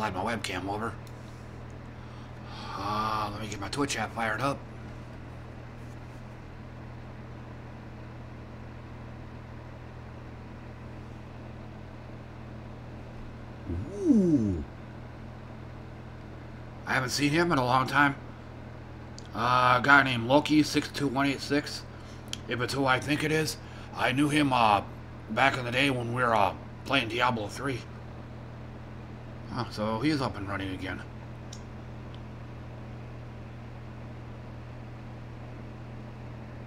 slide my webcam over. Uh, let me get my Twitch app fired up. Ooh. I haven't seen him in a long time. Uh, a guy named Loki62186. If it's who I think it is. I knew him uh, back in the day when we were uh, playing Diablo 3. So he's up and running again.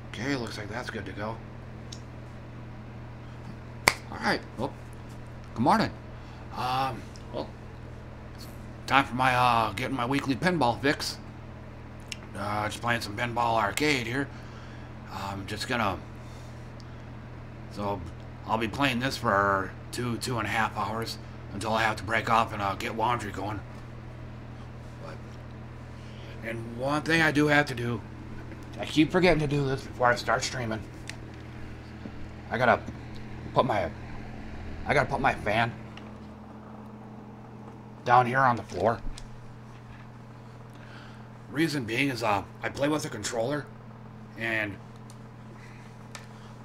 Okay, looks like that's good to go. Alright, well, good morning. Um, well, time for my, uh, getting my weekly pinball fix. Uh, just playing some pinball arcade here. I'm just gonna, so I'll be playing this for two, two and a half hours until I have to break off and uh, get laundry going. But, and one thing I do have to do, I keep forgetting to do this before I start streaming. I gotta put my, I gotta put my fan down here on the floor. Reason being is uh, I play with a controller, and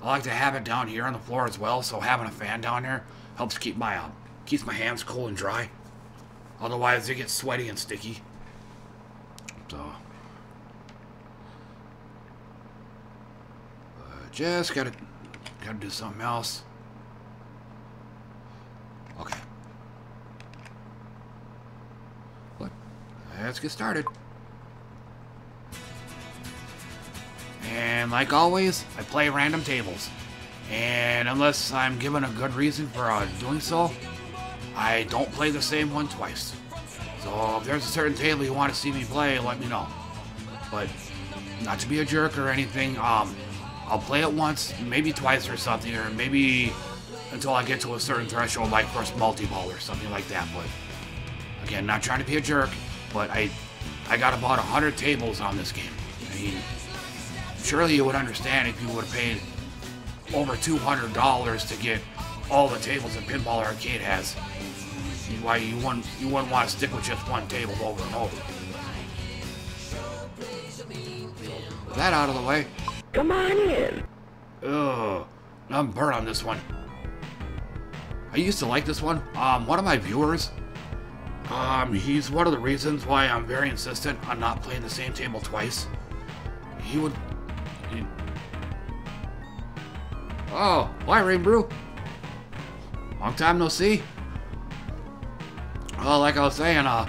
I like to have it down here on the floor as well. So having a fan down here helps keep my uh, keeps my hands cool and dry. Otherwise, they get sweaty and sticky. So, uh, just gotta gotta do something else. Okay. But let's get started. And like always, I play random tables. And unless I'm given a good reason for uh, doing so, I don't play the same one twice. So if there's a certain table you want to see me play, let me know. But not to be a jerk or anything, um, I'll play it once, maybe twice or something, or maybe until I get to a certain threshold, like first multi-ball or something like that. But again, not trying to be a jerk, but I, I got about 100 tables on this game. I mean, surely you would understand if you would have paid over $200 to get all the tables that Pinball Arcade has. Why you wouldn't you wouldn't want to stick with just one table over and over. With that out of the way. Come on in. Ugh, I'm burnt on this one. I used to like this one. Um, one of my viewers, um, he's one of the reasons why I'm very insistent on not playing the same table twice. He would. He... Oh, why Rain Brew? Long time no see. Well, like I was saying, uh,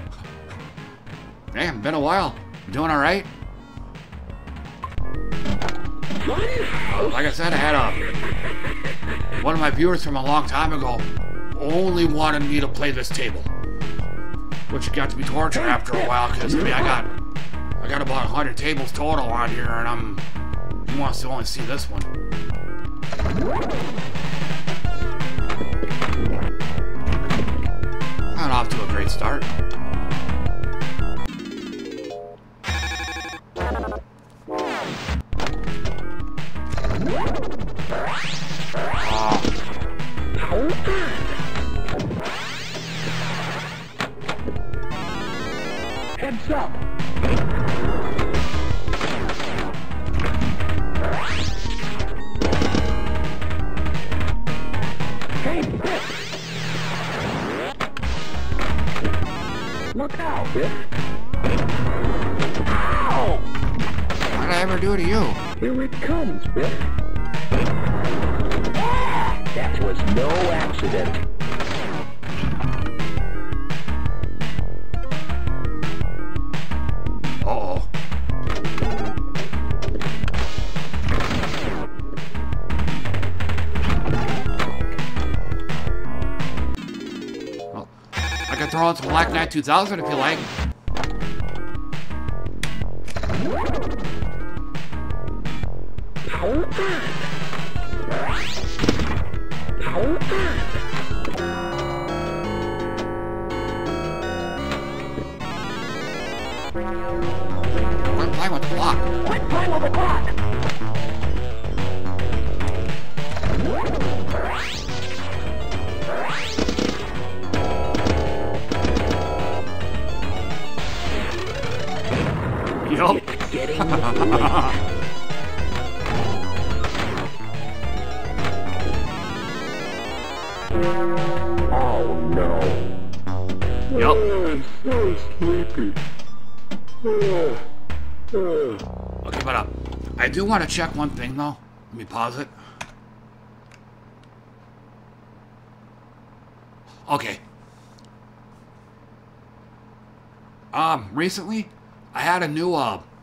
damn, been a while. You doing all right? Like I said, I had a one of my viewers from a long time ago only wanted me to play this table, which got to be torture after a while because I mean I got I got about 100 tables total on here, and I'm he wants to only see this one. Off to a great start. Heads up. Biff. Ow! What did I ever do to you? Here it comes, Biff. That was no accident. Throw some Black Knight 2000 if you like. Playing with the. Quit playing with the. Getting late. oh no. Yup. I'm so sleepy. Okay, but uh, I do want to check one thing though. Let me pause it. Okay. Um, recently, I had a new uh, what's it called?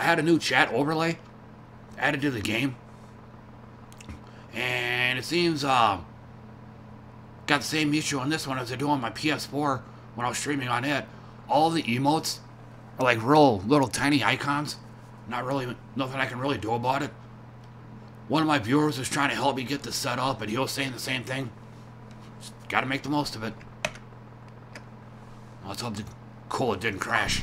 I had a new chat overlay added to the game, and it seems um, got the same issue on this one as I do on my PS4 when I was streaming on it. All the emotes are like real little tiny icons. Not really nothing I can really do about it. One of my viewers was trying to help me get this set up, and he was saying the same thing. Got to make the most of it. Let's hope the cool it didn't crash.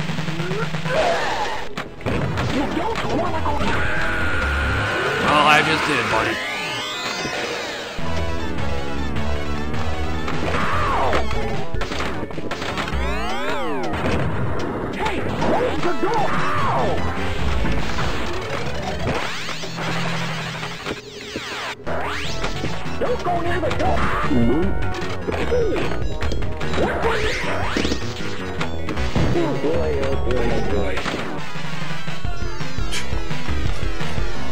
there we go. Oh, I just did, buddy. Hey, the door! Ow! Don't go near the door! Boy, oh boy, oh boy.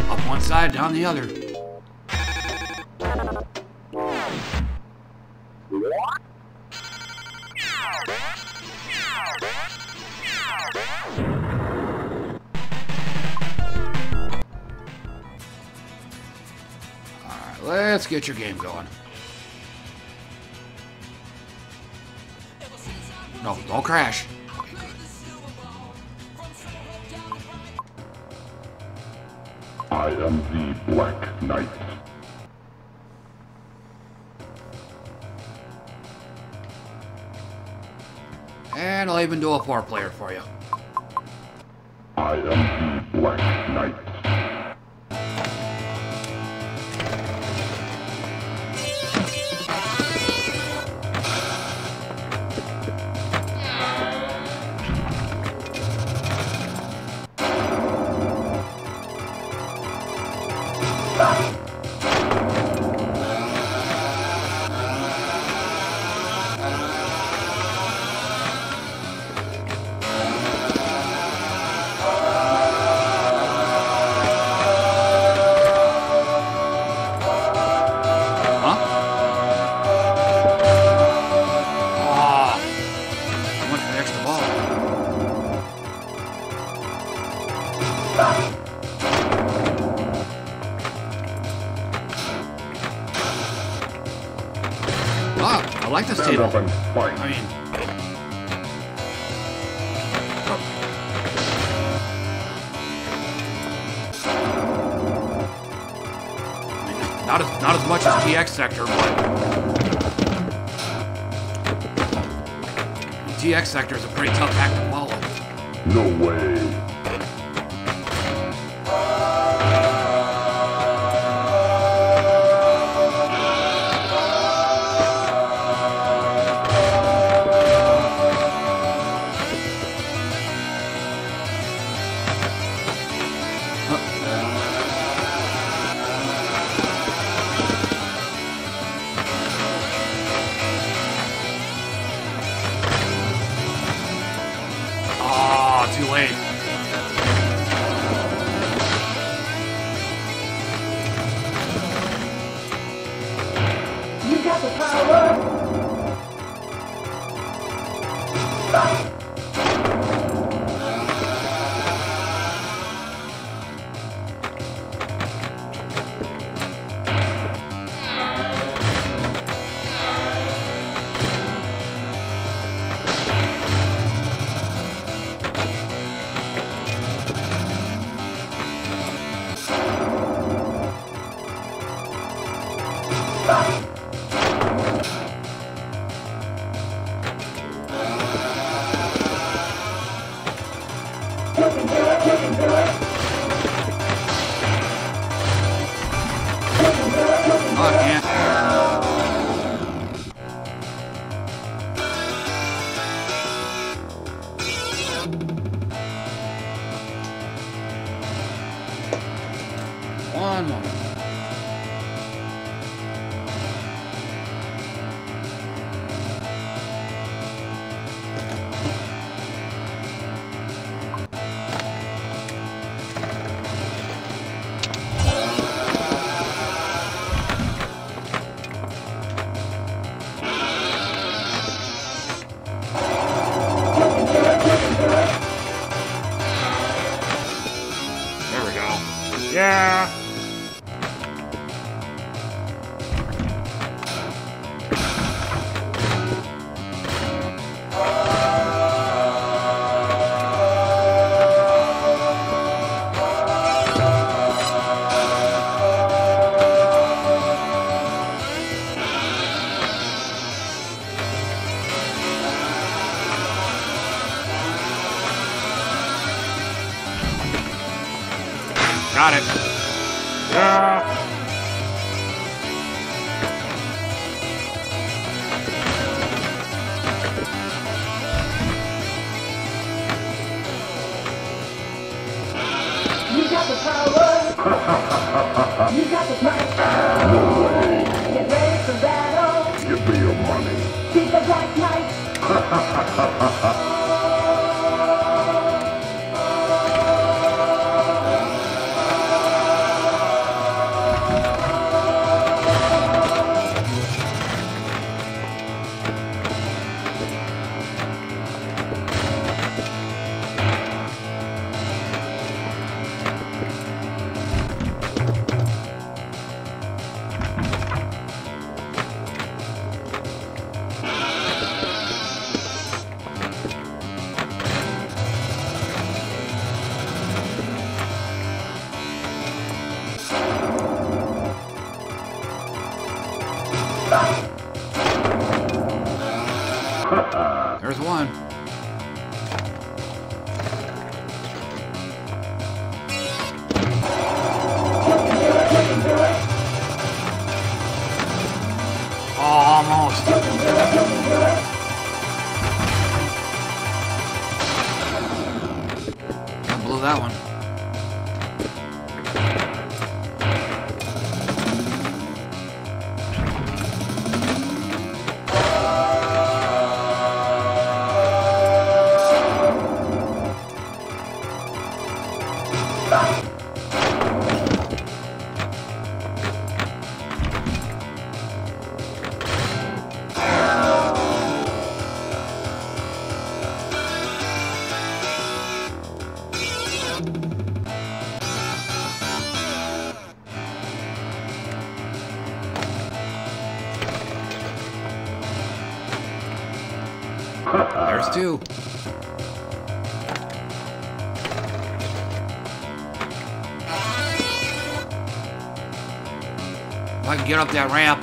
Up one side, down the other. Let's get your game going. No, don't crash. I am the Black Knight. And I'll even do a four player for you. I am the Black Knight. Get up that ramp,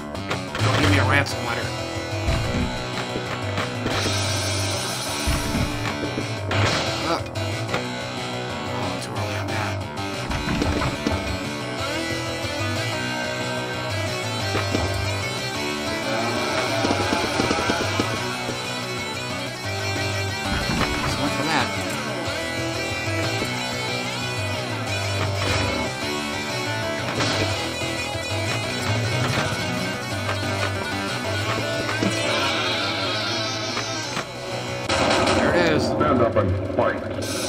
Stand up and fight.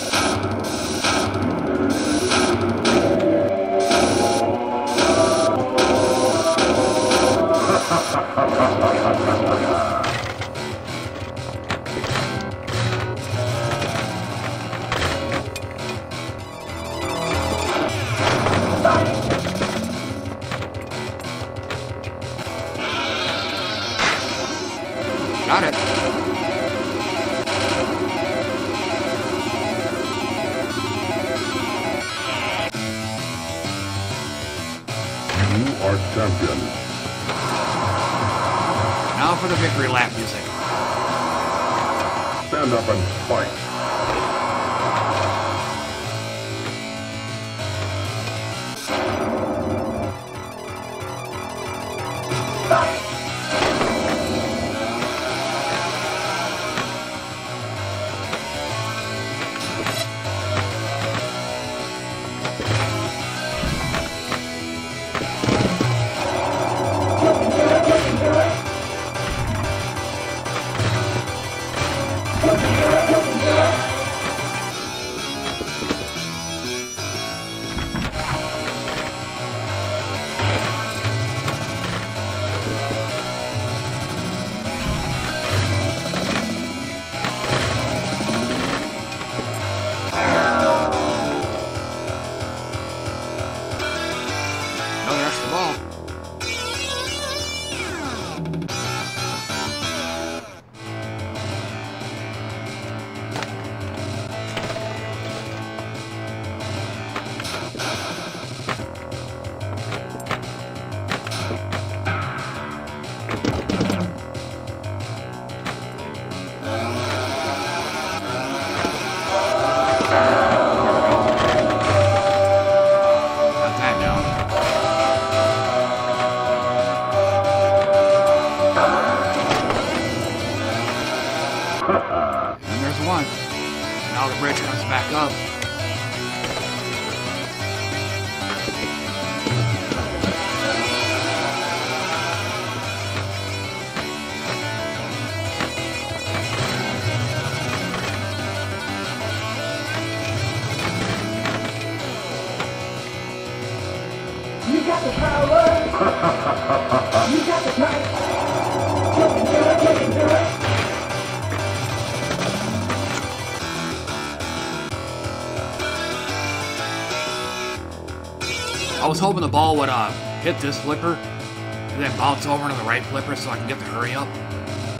Was hoping the ball would uh, hit this flipper and then bounce over to the right flipper so I can get the hurry up.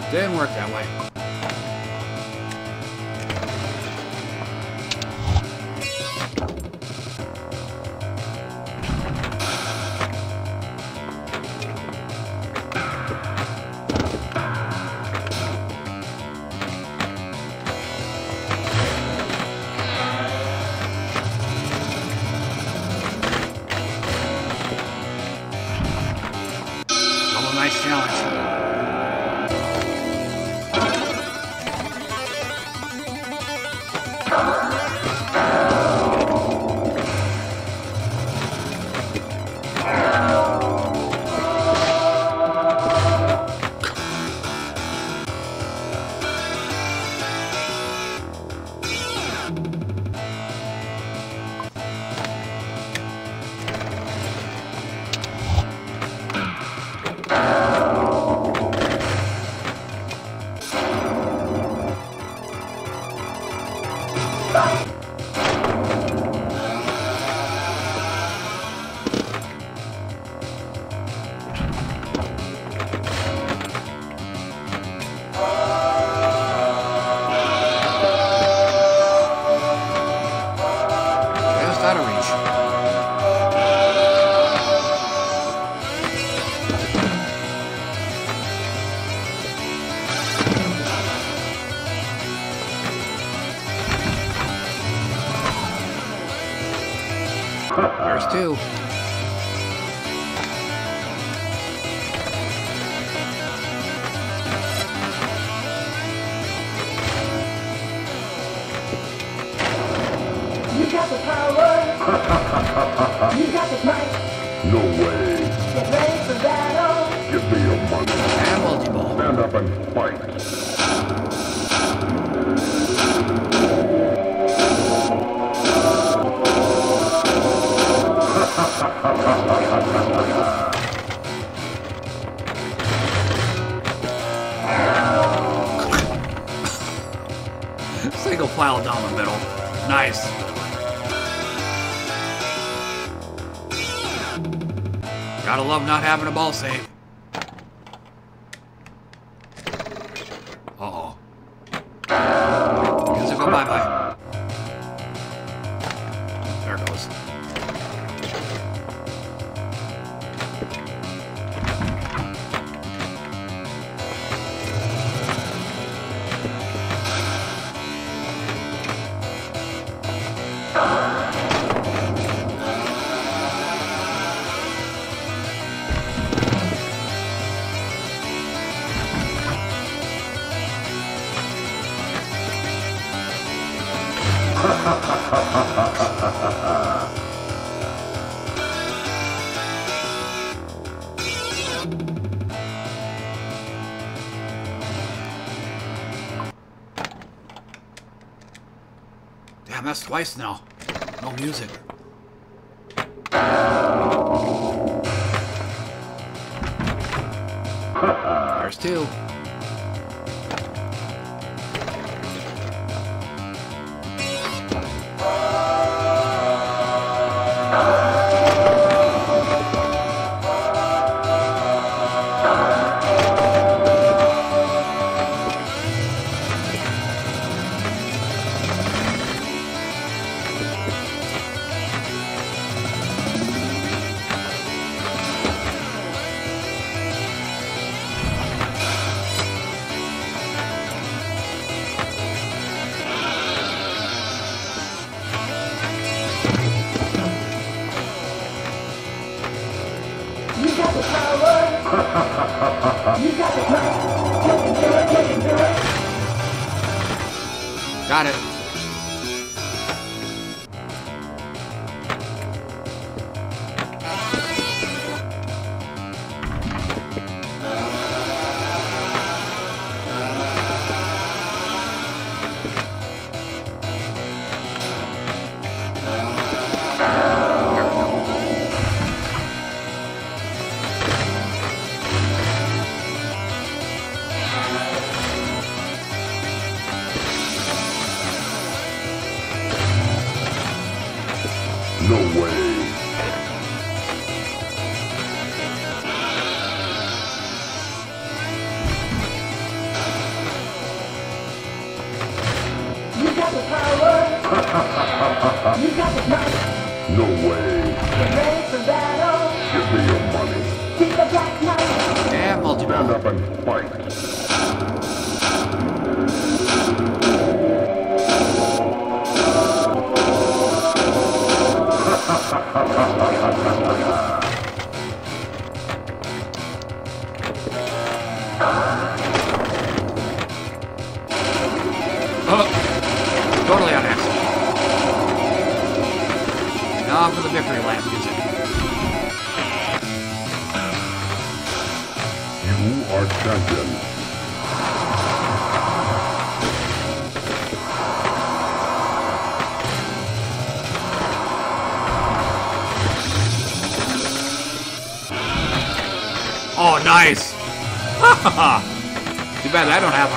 Didn't work that way. Got the power. you got the might. No way. Get ready for battle. Give me your money. And multi-ball. Stand up and fight. Single file down the middle. Nice. Gotta love not having a ball save. Twice now. No music. Bad don't happen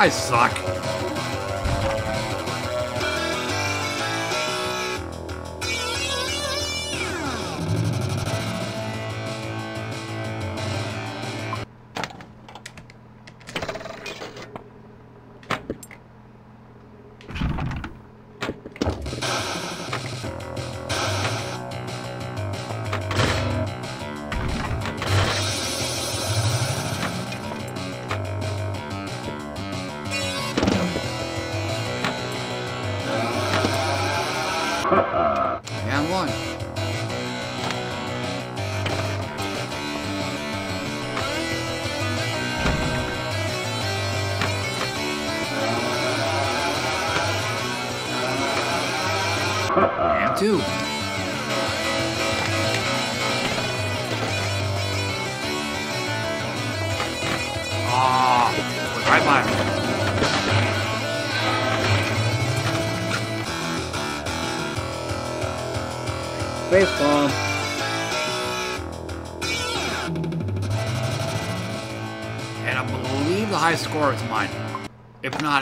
I suck.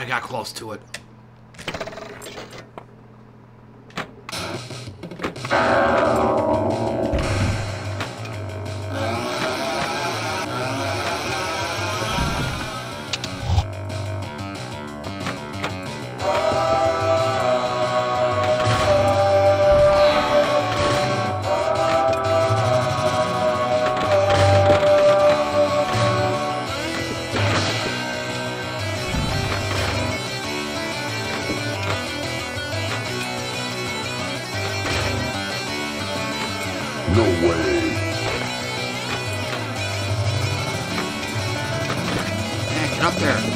got close to it. No way. Hey, get up there.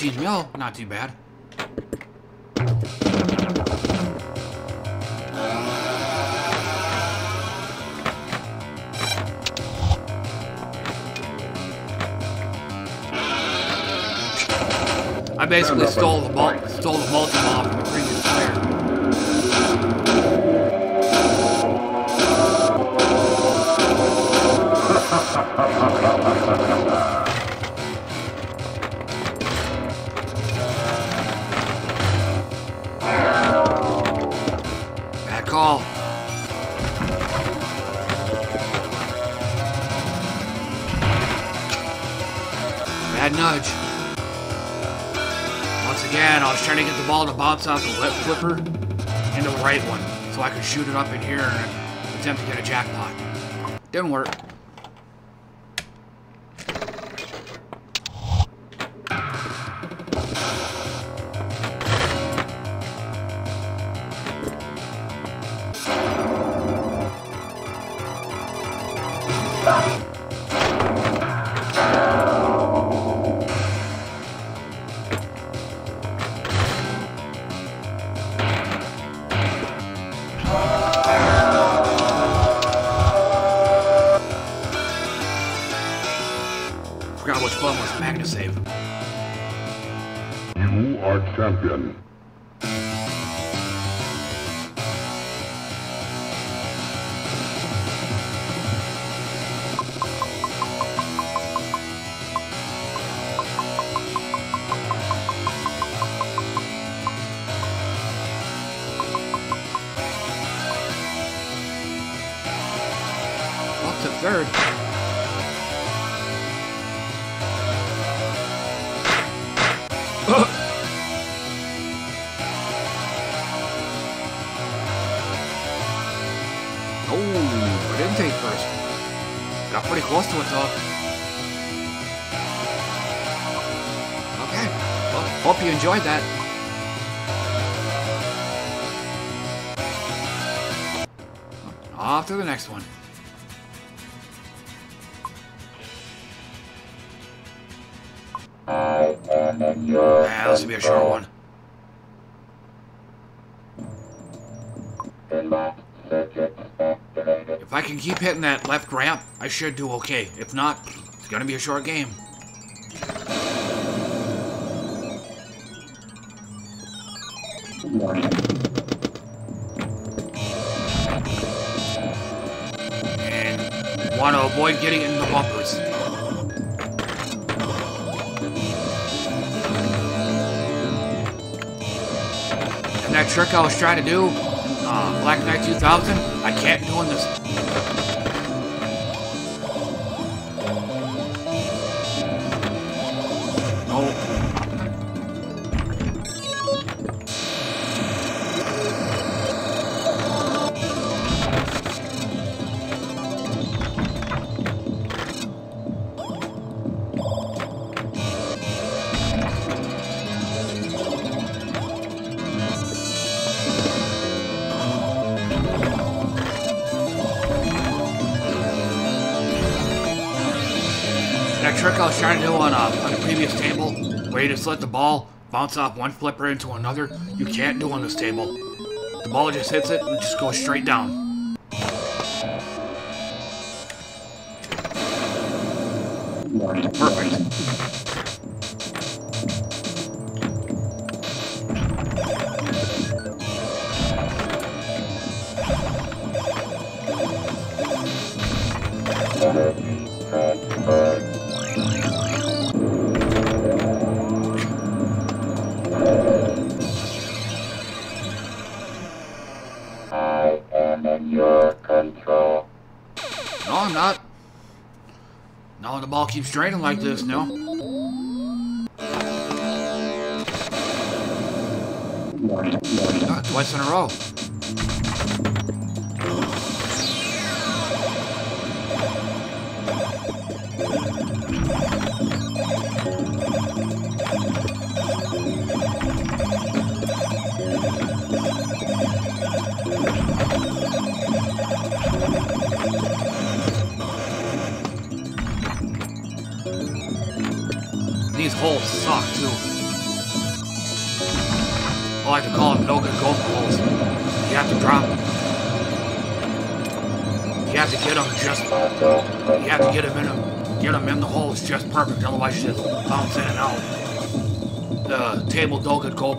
13 mil, not too bad. I basically stole the, ball. stole the multi the ball to bounce off the left flipper and the right one so I could shoot it up in here and attempt to get a jackpot. Didn't work. Enjoyed that. Off to the next one. Yeah, this will be a short one. If I can keep hitting that left ramp, I should do okay. If not, it's gonna be a short game. And want to avoid getting in the bumpers. And that trick I was trying to do, uh, Black Knight 2000, I can't do in this. You just let the ball bounce off one flipper into another, you can't do on this table. The ball just hits it and just goes straight down. Keeps like this, no. Ah, twice in a row.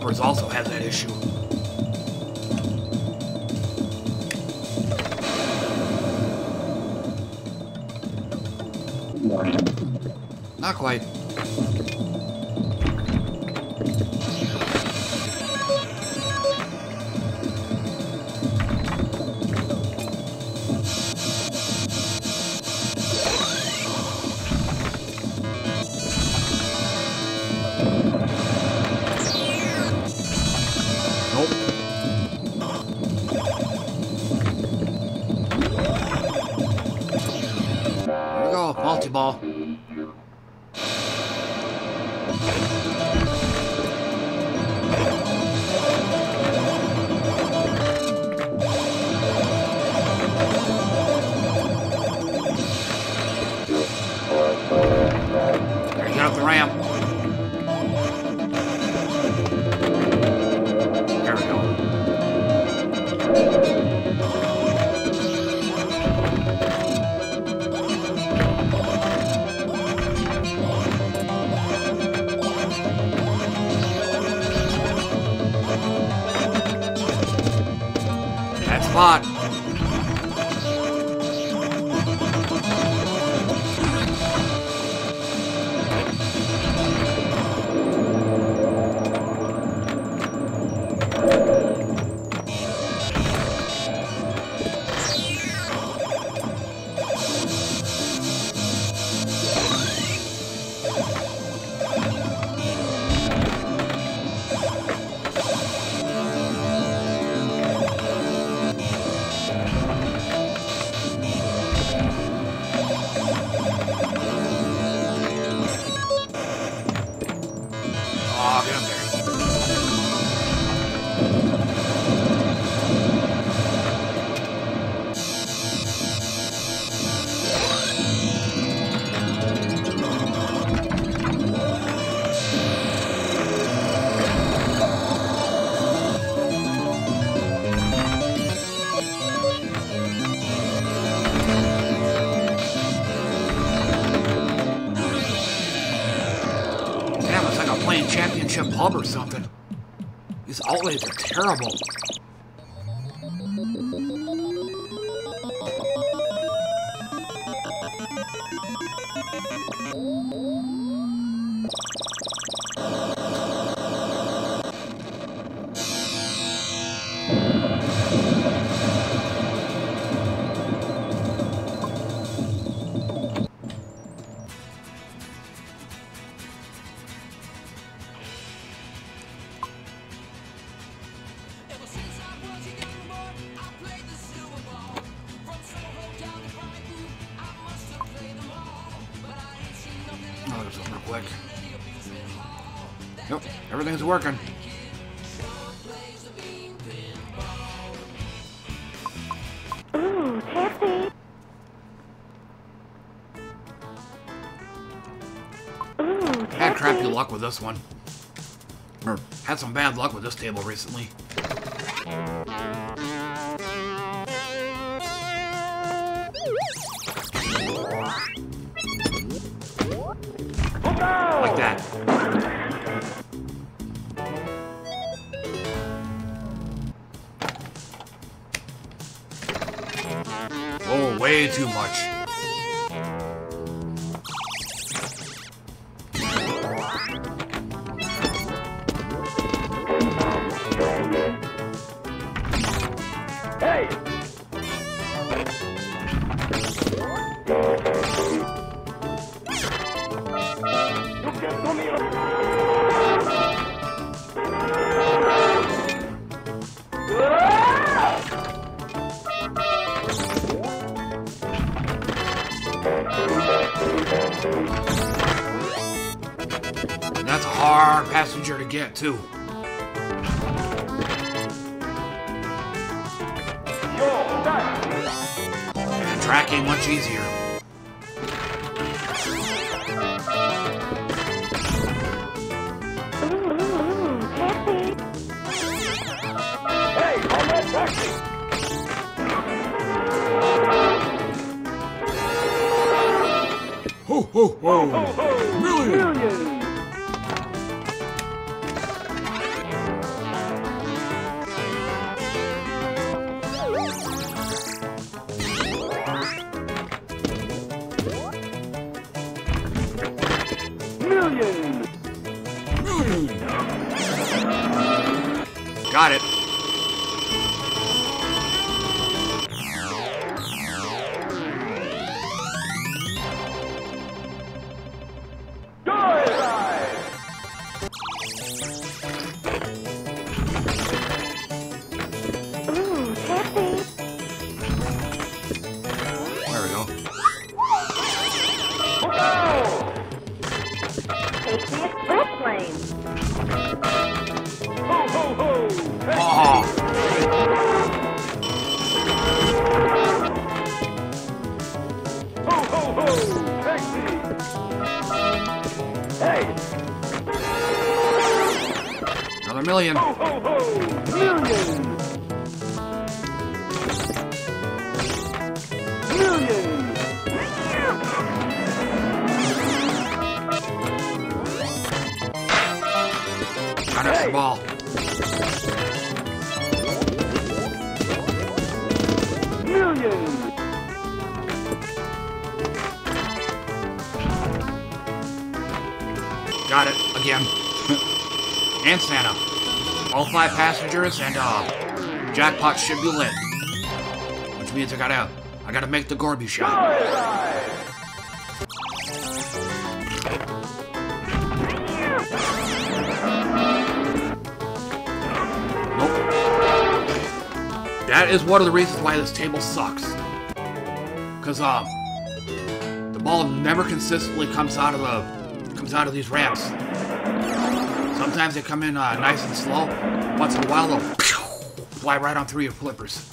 Gulpers also has Outlays are terrible. With this one. Or had some bad luck with this table recently. Too. And uh jackpot should be lit. Which means I gotta I gotta make the Gorby shot. Nope. That is one of the reasons why this table sucks. Cause um the ball never consistently comes out of the comes out of these ramps. Sometimes they come in uh, nice and slow. Once in a while they'll fly right on through your flippers.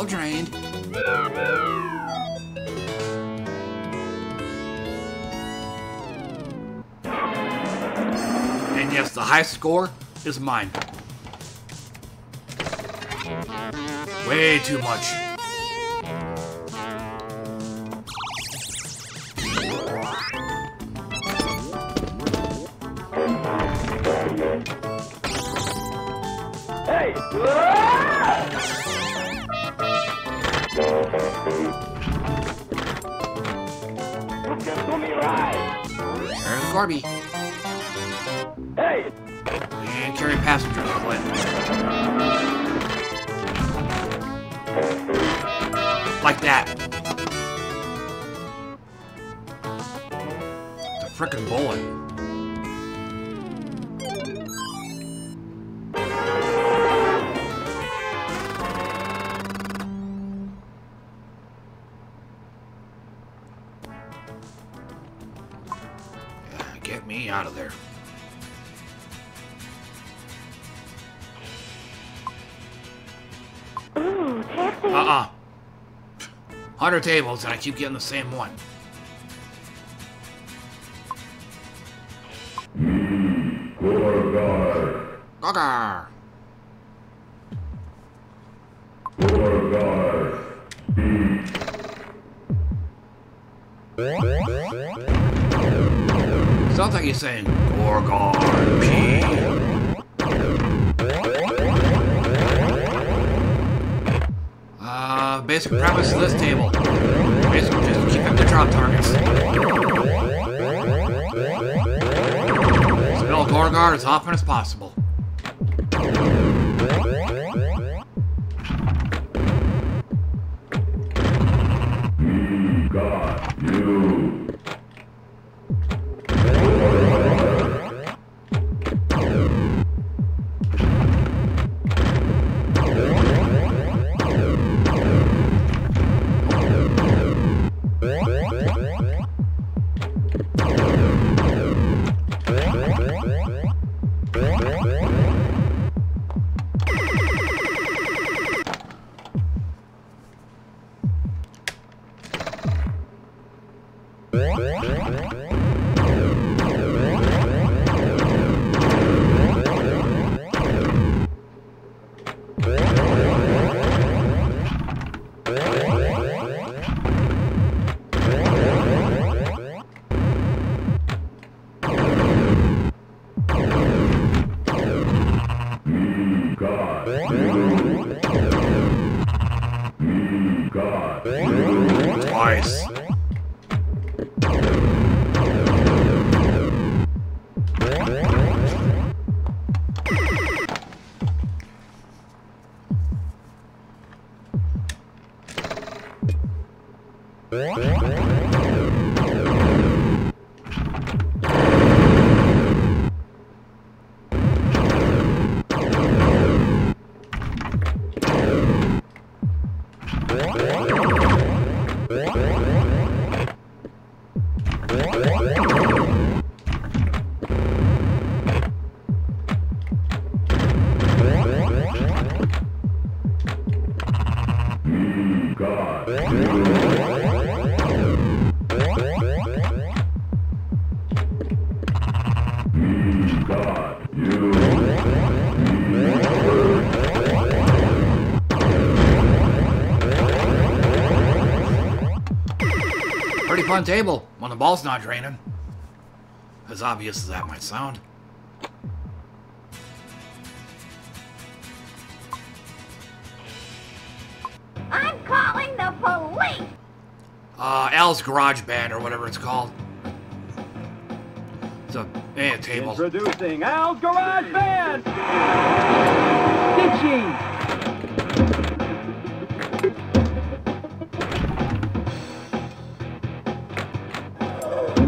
Ball drained. And yes, the high score is mine. Way too much. 100 tables and I keep getting the same one. Gorgar. Goggar. Sounds like he's saying Gorgar. Uh, basic premise of this table. Drop targets. Spell Gorgar as often as possible. Pretty fun table when the ball's not draining. As obvious as that might sound. I'm calling the police. Uh, Al's Garage Band or whatever it's called. It's a, eh, a table. Introducing Al's Garage Band! Ditchy!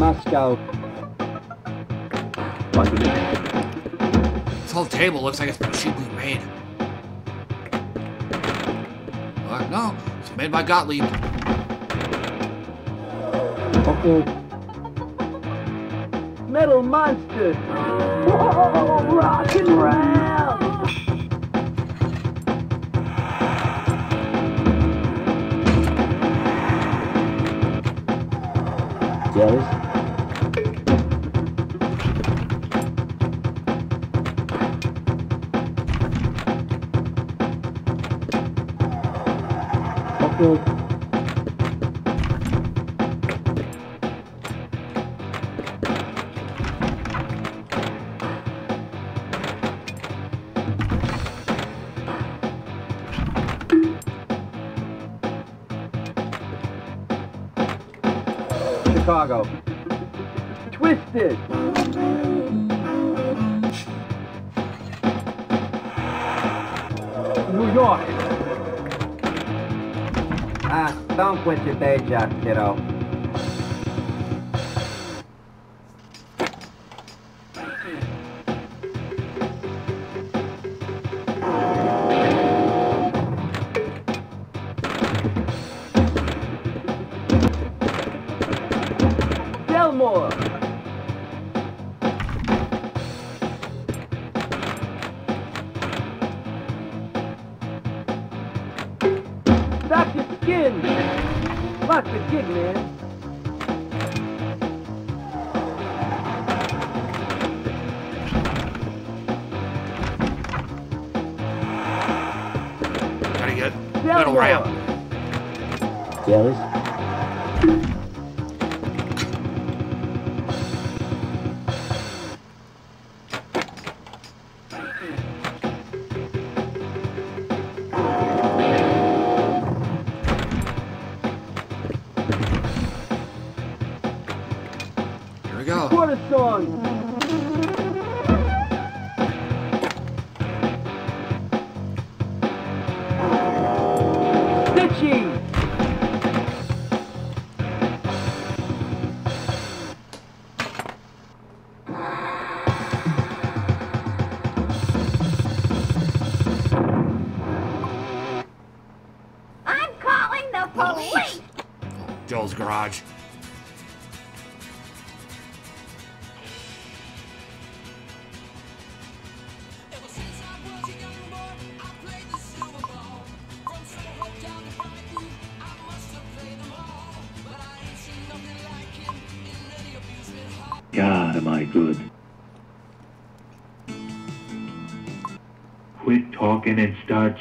Moscow. This whole table looks like it's been cheaply made. Uh, no, it's made by Gottlieb. Metal monsters. Whoa, rock and roll! jealous? Chicago. Twisted. New York. Ah, stunk with your day job, kiddo.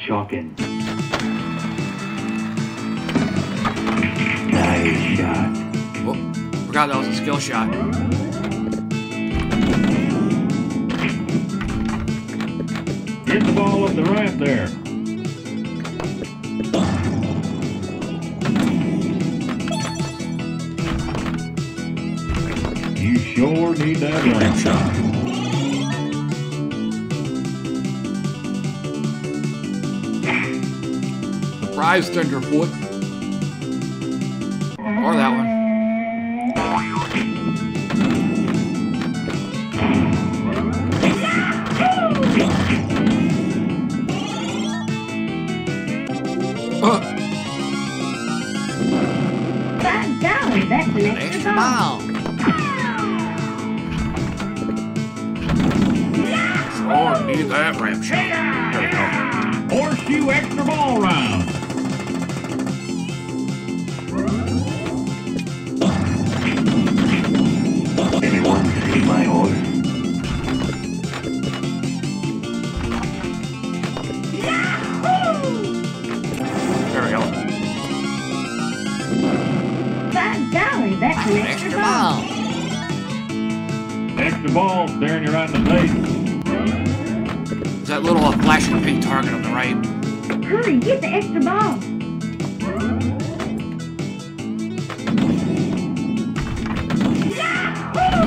And chalking. Nice shot. Oh, forgot that was a skill shot. Surprise, Extra ball staring you right in the face. Is that little uh, flashing pink target on the right? Hurry, get the extra ball.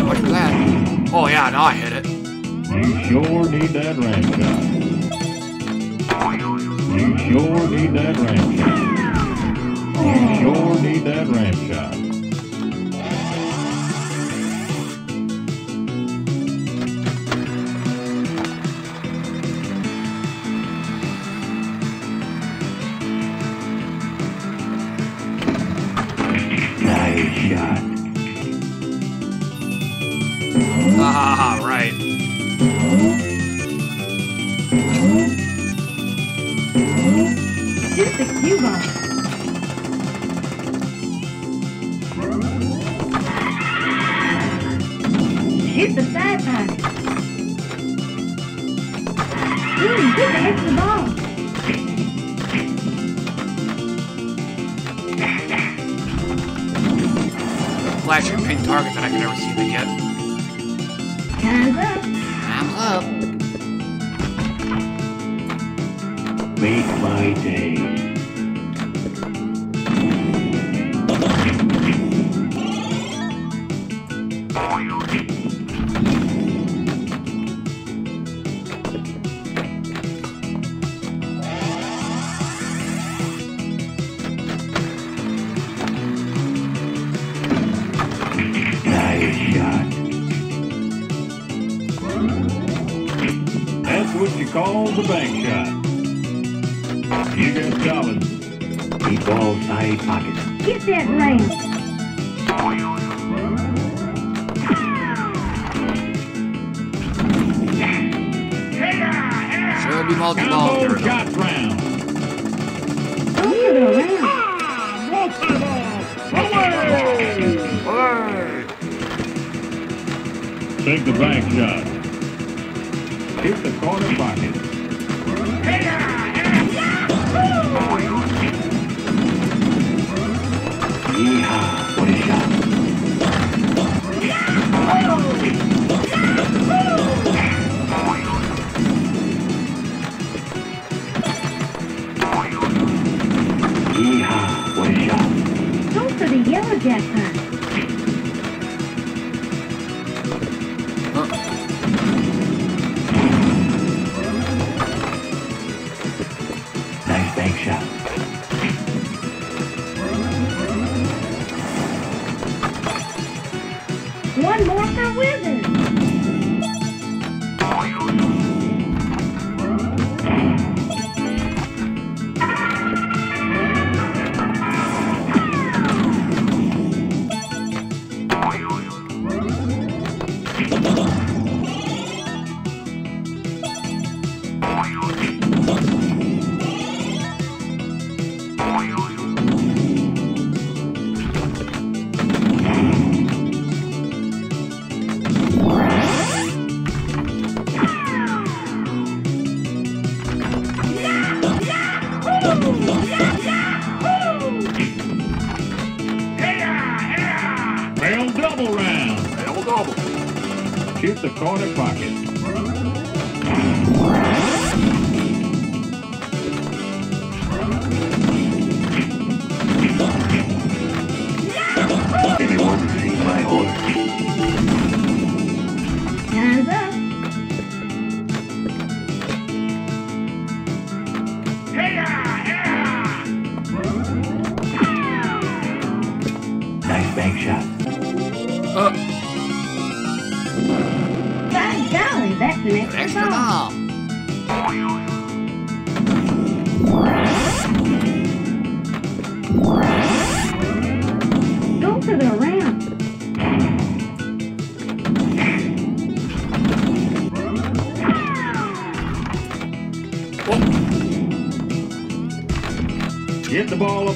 What's that? Oh yeah, now I hit it. You sure need that ramp shot. You sure need that ramp shot. You sure need that ramp shot.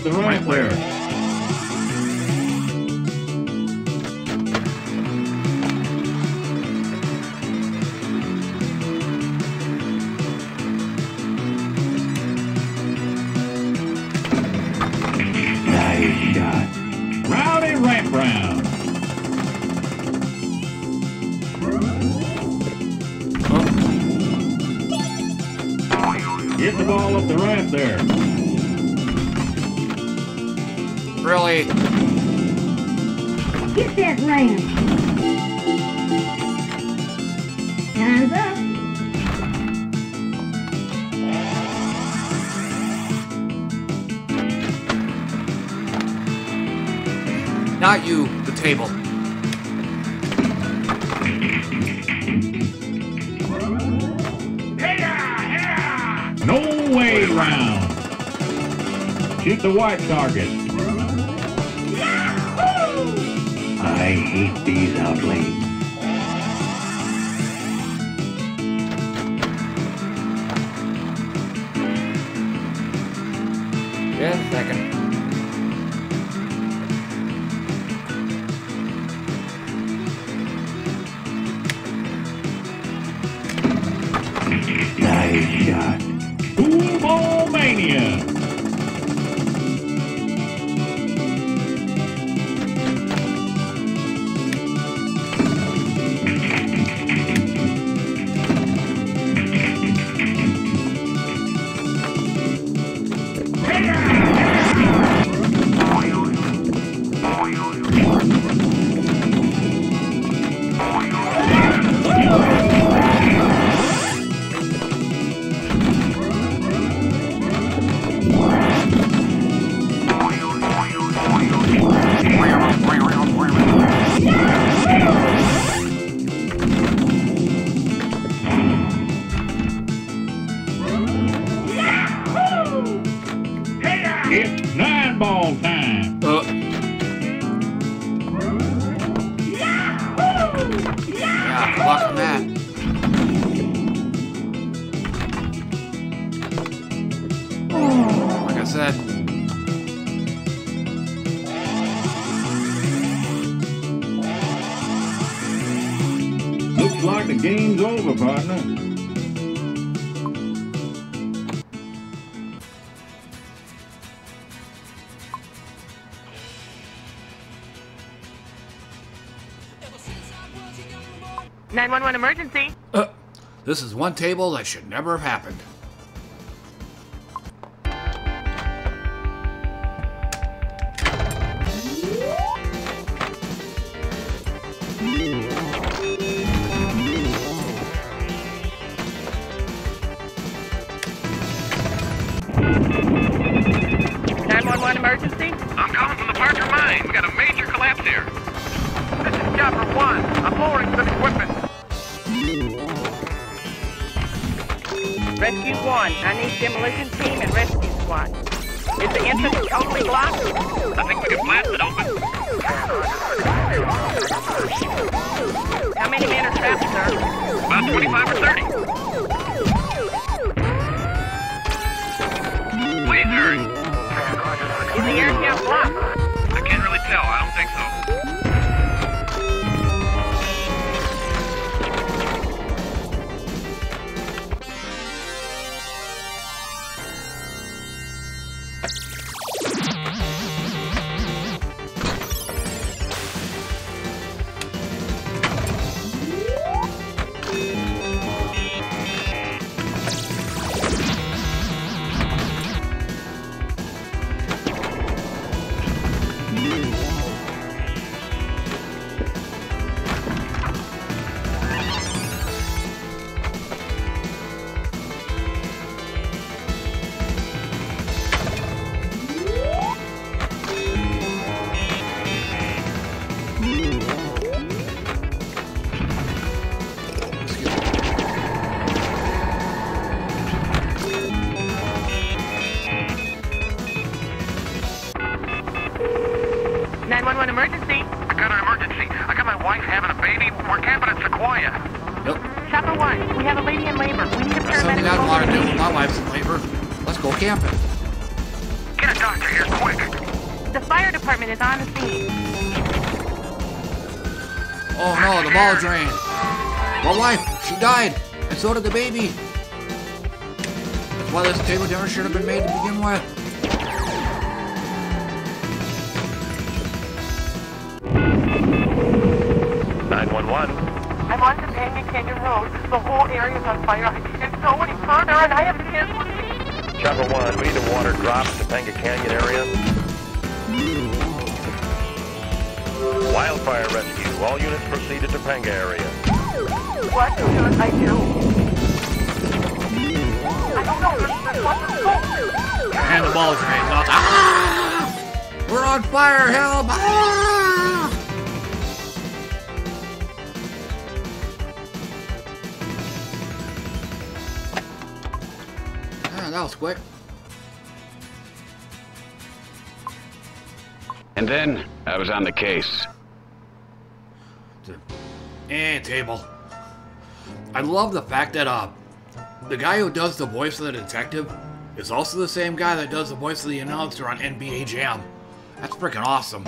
of the right where? Nice shot. Rowdy Ramp Get the ball up the ramp there. ramp. Time's up. Not you, the table. No way round. Shoot the white target. I hate these outlaws. This is one table that should never have happened. Paramedic. I want to do. immediately. My life's in labor. Let's go camping. Get a doctor here quick. The fire department is on the scene. Oh no, the ball drain. My wife, she died, and so did the baby. That's why this table dinner should have been made to begin with. Nine one one. I'm on Topanga Canyon Road. The whole area is on fire. I can't go any further, and I have kids with me. Chopper One. We need a water drop in Topanga Canyon area. Wildfire rescue. All units proceed to Topanga area. What should I do? I don't know. What to do? And the ball drain. Now it's- Ah! We're on fire! Help! Ah! That was quick. And then I was on the case. Eh, table. I love the fact that uh, the guy who does the voice of the detective is also the same guy that does the voice of the announcer on NBA Jam. That's freaking awesome.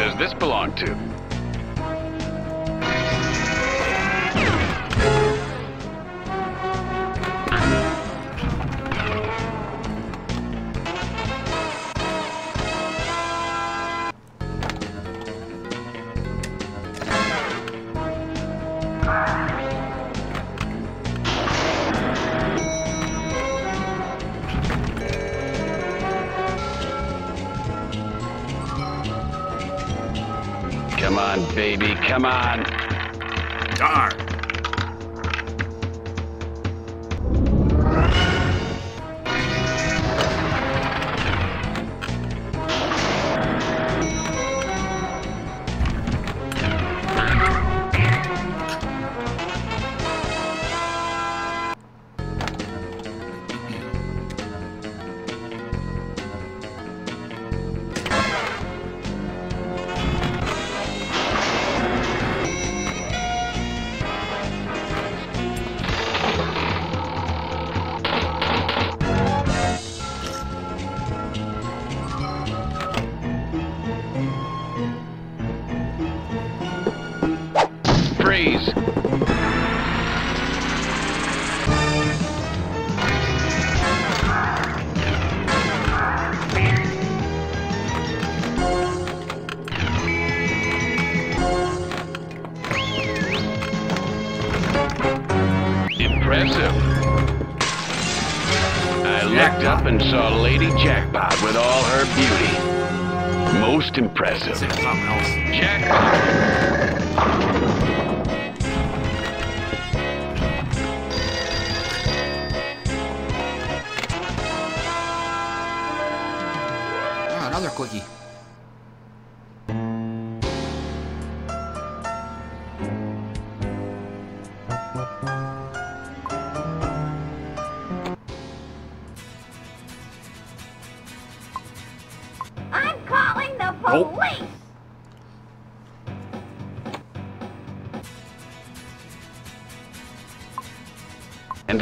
Does this belong to? Come on,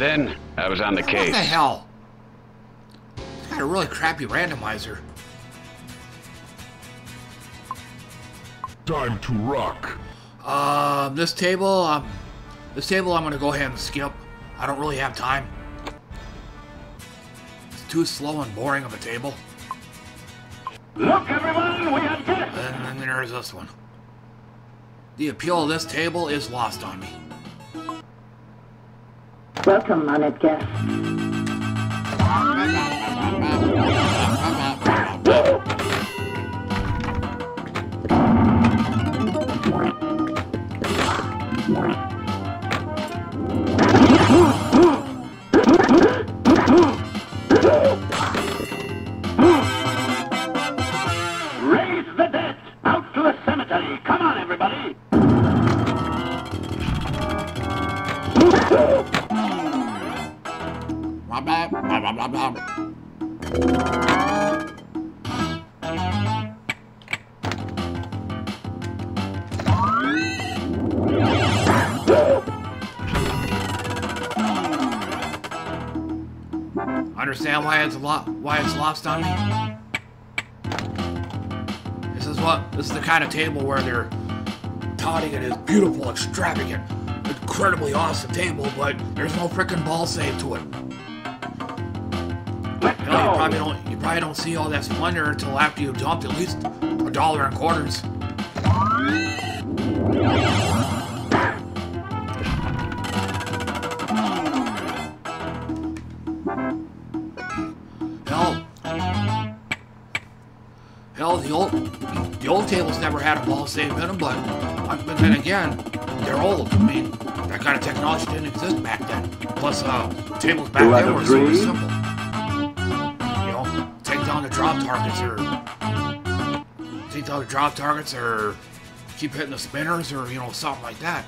And then I was on the case. What the hell? It's got a really crappy randomizer. Time to rock. Um, this table, um, this table I'm gonna go ahead and skip. I don't really have time. It's too slow and boring of a table. Look, everyone, we have guests. And then there's this one. The appeal of this table is lost on me. Welcome, honored lost on me? This is what this is the kind of table where they're touting it as beautiful, extravagant, incredibly awesome table, but there's no freaking ball save to it. Let's Hell, you probably don't you probably don't see all that splendor until after you've dumped at least a dollar and quarters. Had a ball save in them, but, but then again, they're old. I mean, that kind of technology didn't exist back then. Plus, uh, tables back then were super simple. You know, take down the drop targets or take down the drop targets or keep hitting the spinners or you know something like that.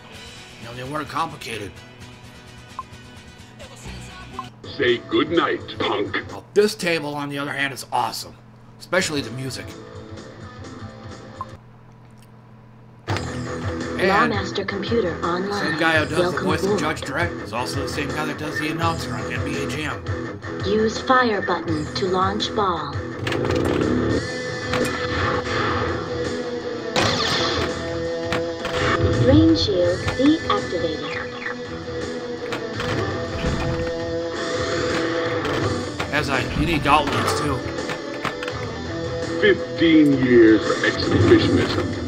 You know, they weren't complicated. Say goodnight, punk. Now, this table, on the other hand, is awesome, especially the music. And Lawmaster computer online. same guy who does the Welcome voice of. Judge Dredd is also the same guy that does the announcer on NBA Jam. Use fire button to launch ball. Rain shield deactivated. As I, you need outlets too. Fifteen years for exhibitionism.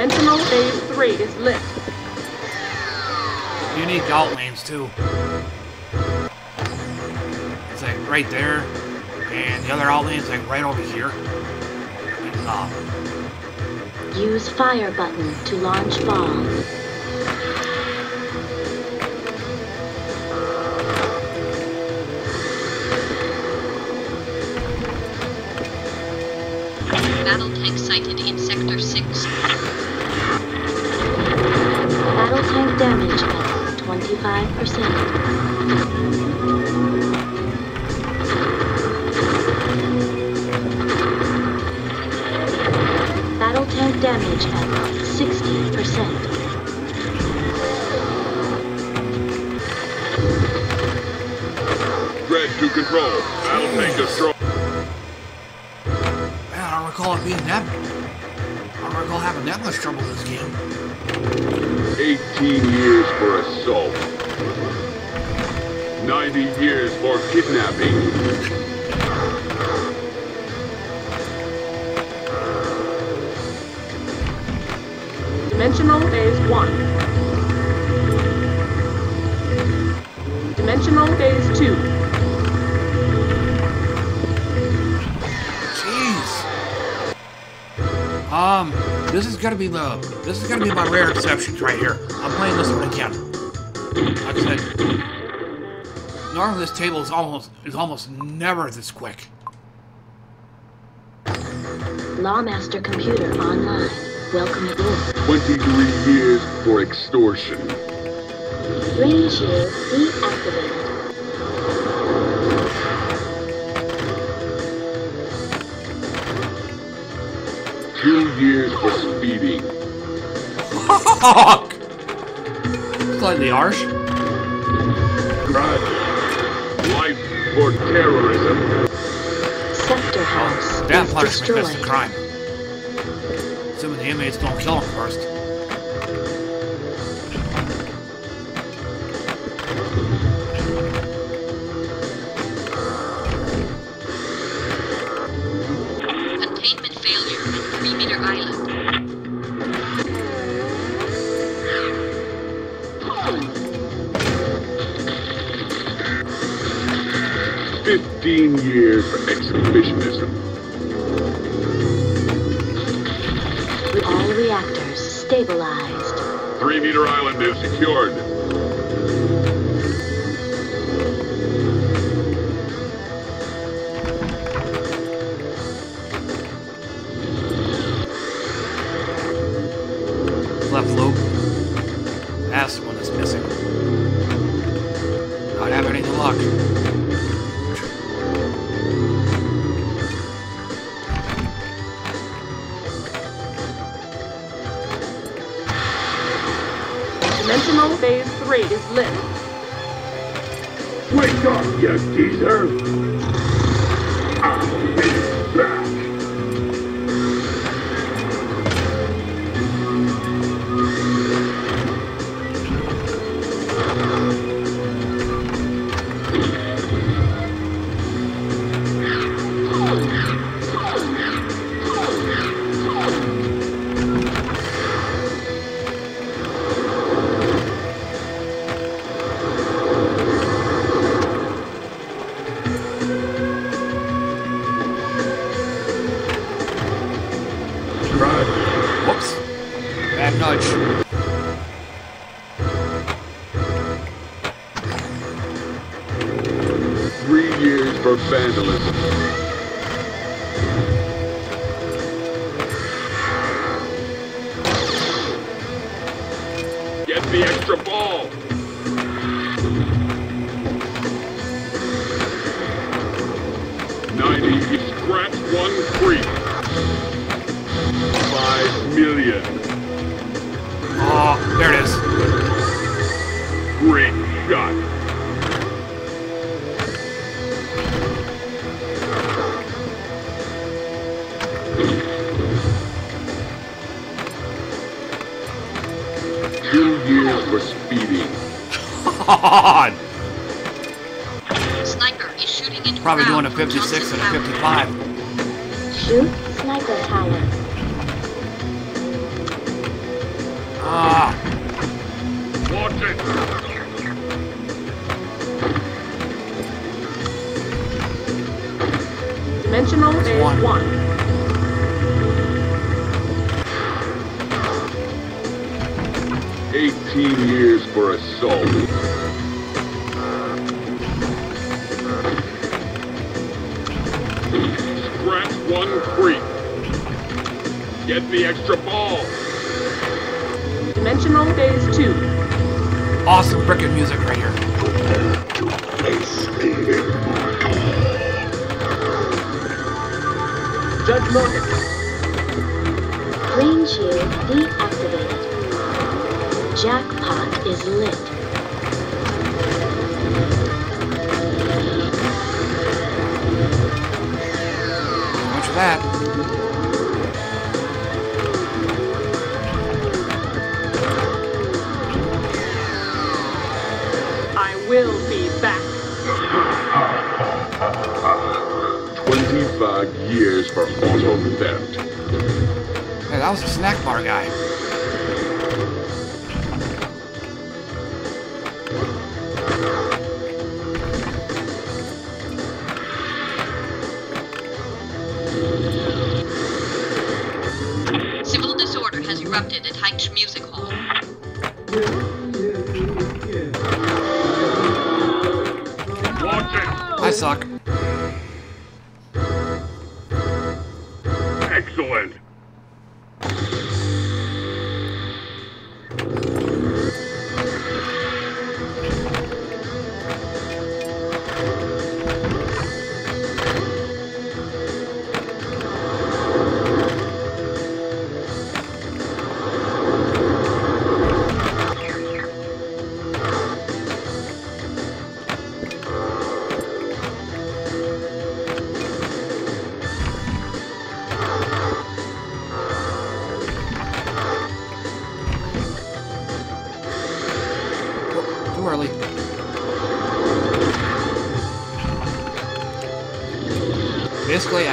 Dimensional Phase 3 is lit. You need out lanes too. It's like right there, and the other out lane's like right over here. And, uh, Use fire button to launch ball. Battle tank sighted in Sector 6. Damage at 25%. Battle tank damage at 60%. Dredd to control. Battle tank destroyed. man, I don't recall it being that. I don't that much trouble with this game. 18 years for assault. 90 years for kidnapping. Dimensional this is gonna be the this is gonna be my rare exceptions right here. I'm playing this one again. Like I said, normally this table is almost is almost never this quick. Lawmaster computer online. Welcome aboard. 23 years for extortion. Brain shield deactivated. Two years for speeding. Fuck! Slightly harsh. Crime. Life for terrorism. Sector house That is punishment destroyed. is the crime. Assuming the inmates don't kill him first. 15 years for exhibitionism. All reactors stabilized. Three Meter Island is secured. 56 Johnson and a 55.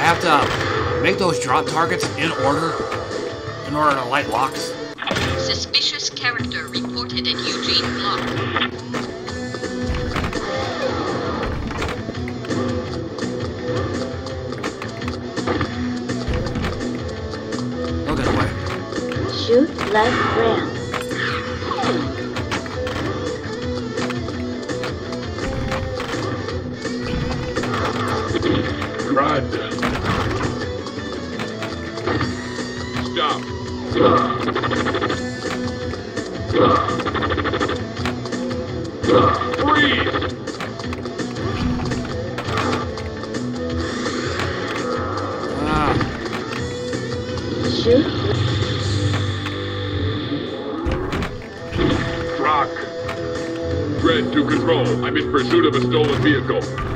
have to make those drop targets in order in order to light locks? Suspicious character reported at Eugene Block. Shoot left ramp. Rod. Rock. Red to control. I'm in pursuit of a stolen vehicle.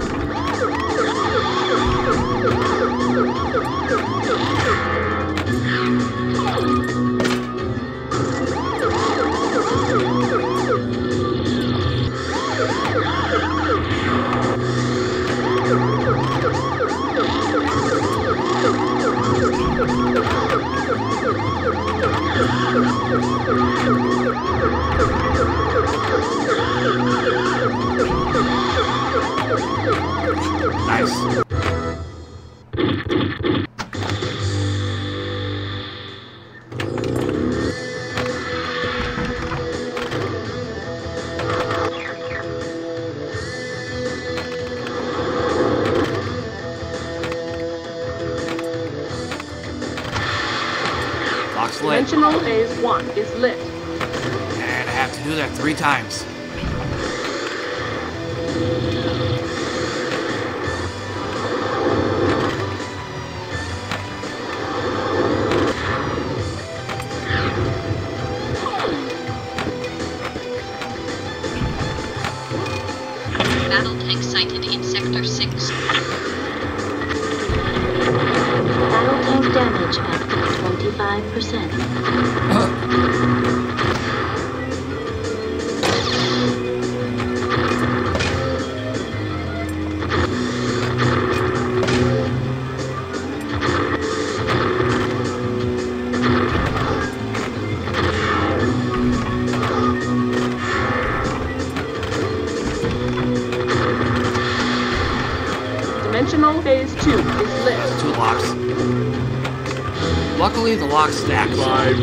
Block stacks. Five,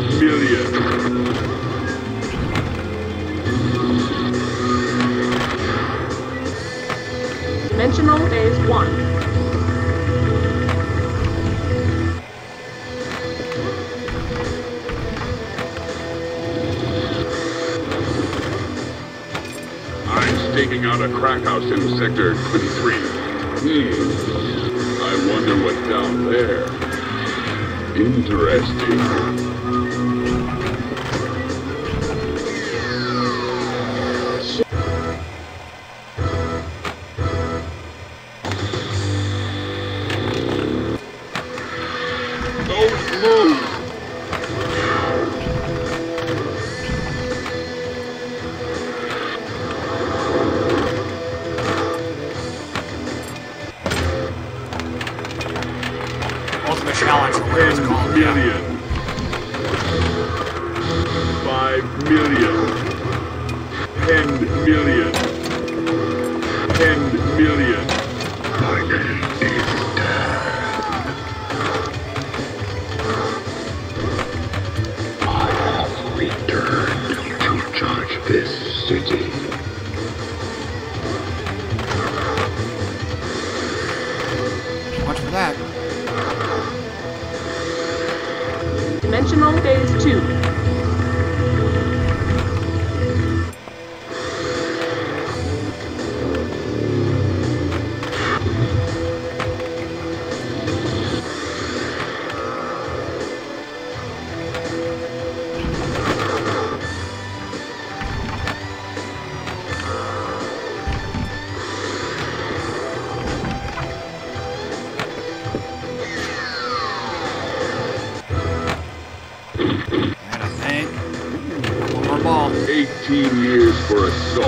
one 18 years for assault.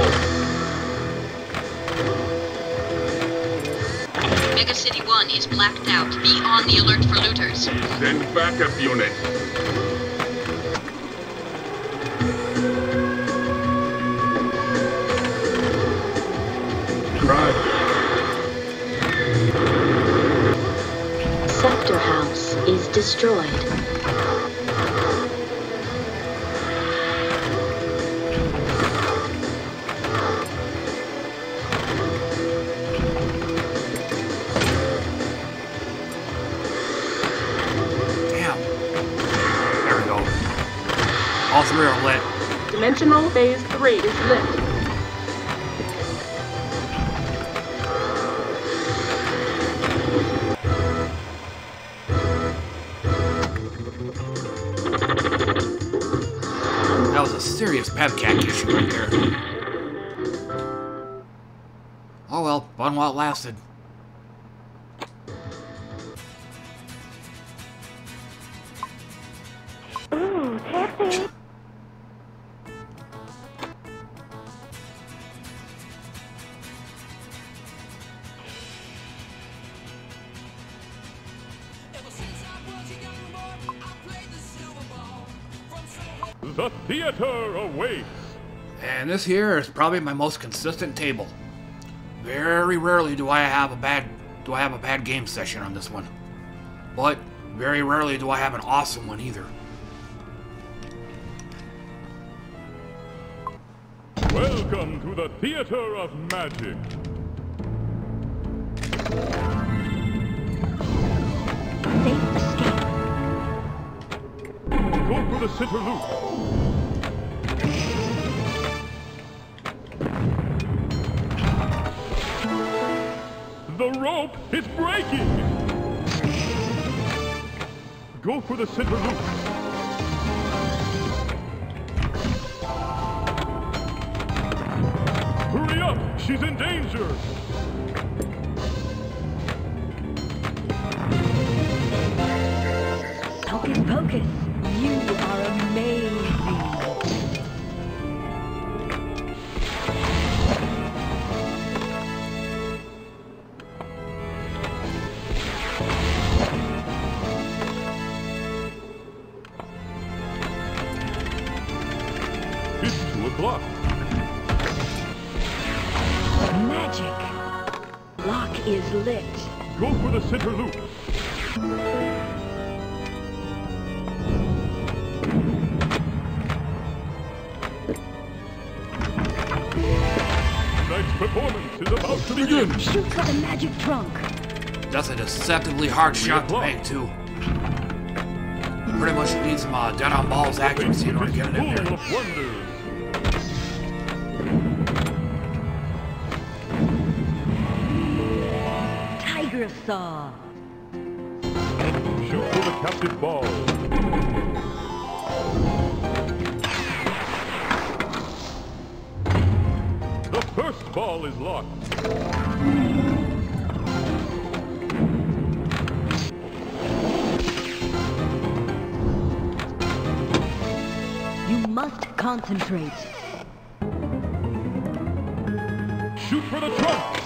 Mega City 1 is blacked out. Be on the alert for looters. Send backup units. Try. Sector House is destroyed. Dimensional Phase 3 is lit. That was a serious PEBKAC issue right there. Oh well, fun lasted. This here is probably my most consistent table. Very rarely do I have a bad do I have a bad game session on this one. But very rarely do I have an awesome one either. Welcome to the theater of magic. Safe escape. Go for the center loop. Is breaking. Go for the center loop. Hurry up! She's in danger! That's a deceptively hard shot to make too. Pretty much need some uh, dead on balls accuracy in order to get it in Full there. Tiger saw. Shoot for the captive ball. Concentrate. Shoot for the trunk!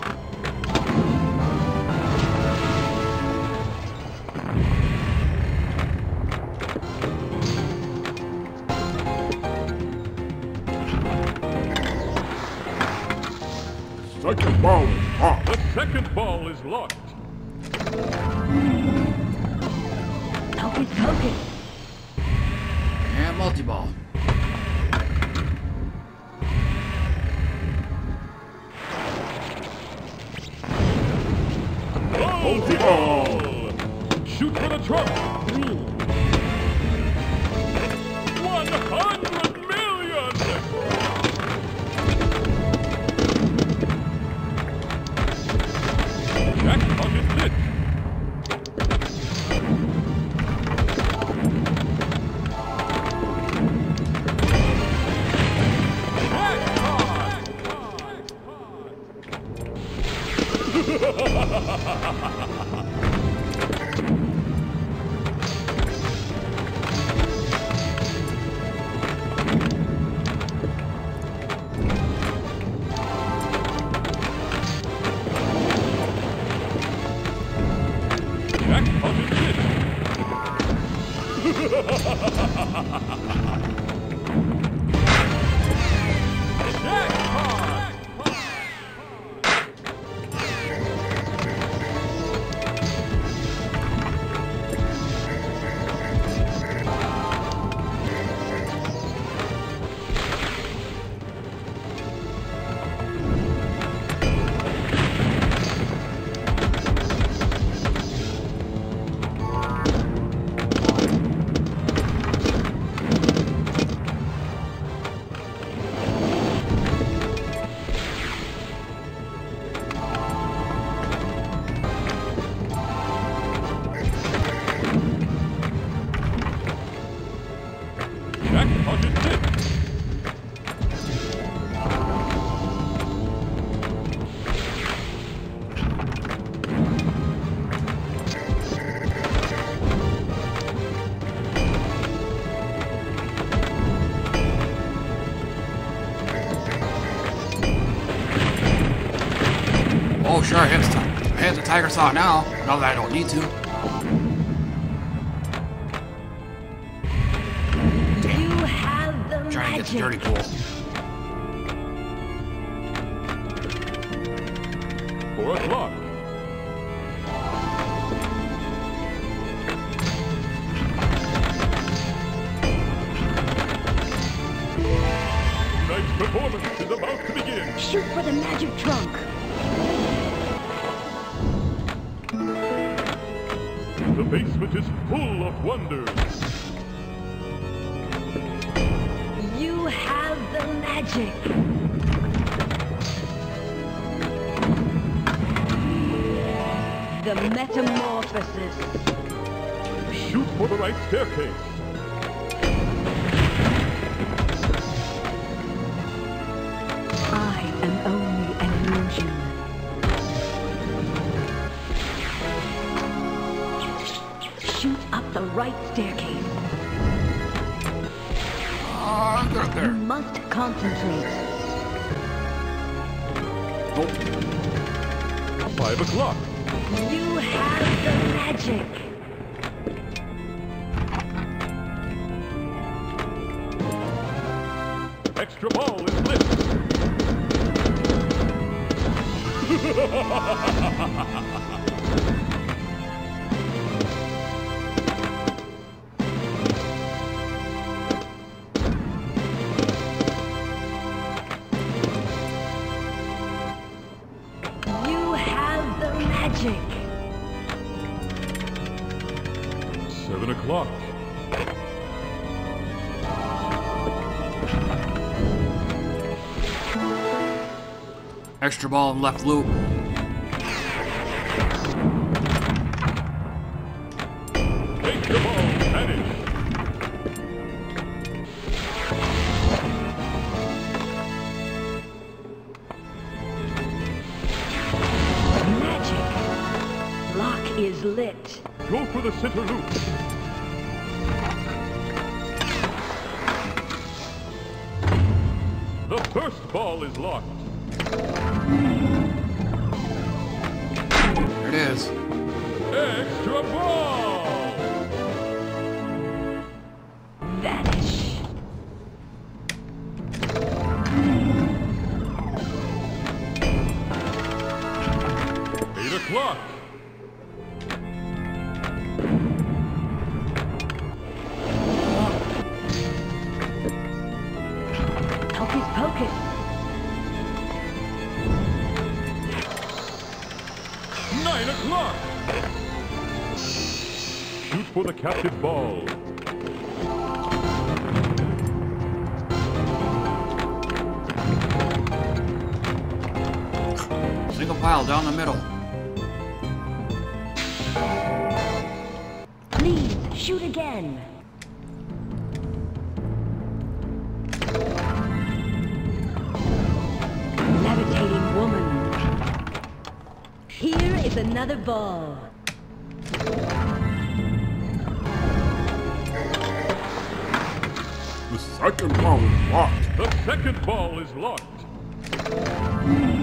Second ball is hot. The second ball is locked. ハハハハ! Tiger Saw now, now that I don't need to. Extra ball in left loop. Shoot again. Levitating woman. Here is another ball. The second ball is locked. The second ball is locked. Hmm.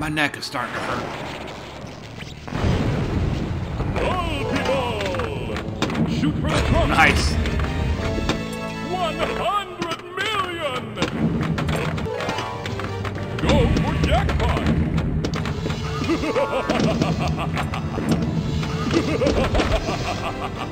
my neck is starting to hurt. Shoot for the. Nice. 100 million! Go for jackpot!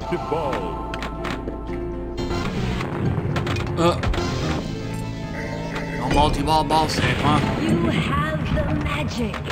captive ball. Uh. No multi-ball ball safe, huh? You have the magic.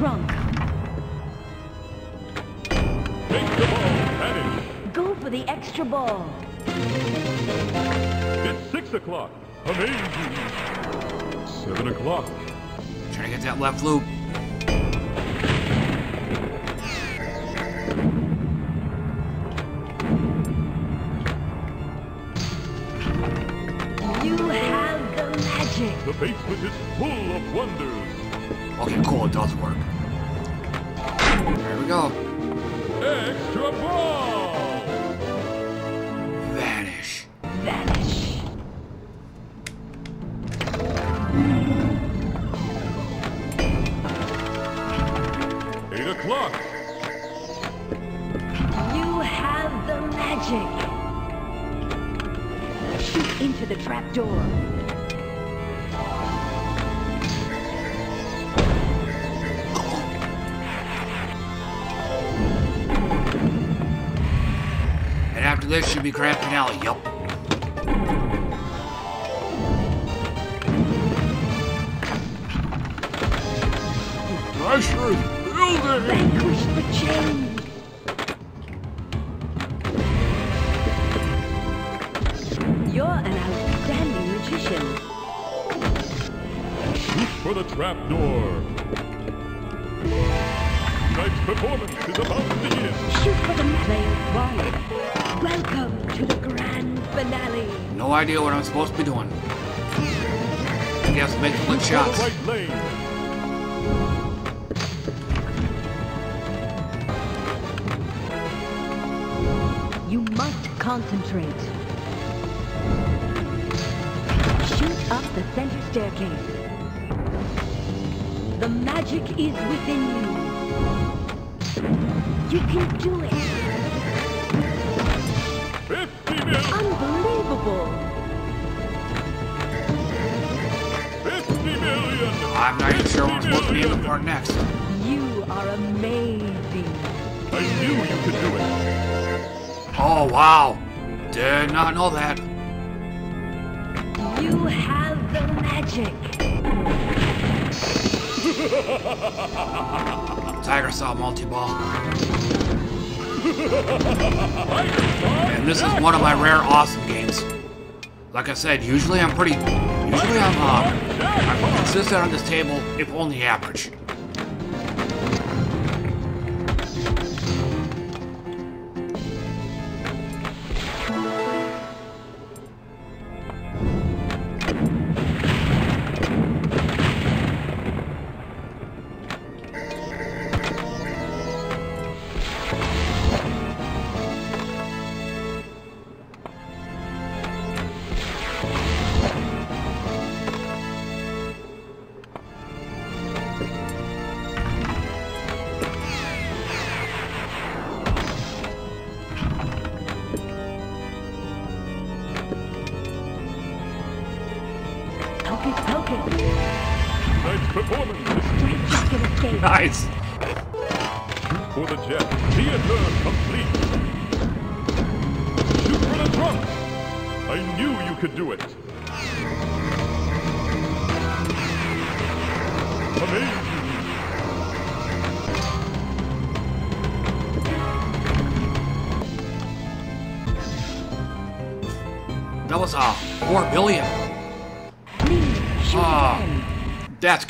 The magic trunk. Make the ball vanish. Go for the extra ball. It's six o'clock. Amazing. Seven o'clock. Trying to get that left loop. Be grand finale. Yup. Idea what I'm supposed to be doing. I guess make good Shoot for shots. the right lane. You must concentrate. Shoot up the center staircase. The magic is within you. You can do it. I'm not even sure supposed to be in the to next. You are amazing. I knew you could do it. Oh, wow. Did not know that. You have the magic. Tiger saw multi-ball. and this is one of my rare awesome games. Like I said, usually I'm pretty... Usually I'm, uh, I'm consistent on this table, if only average.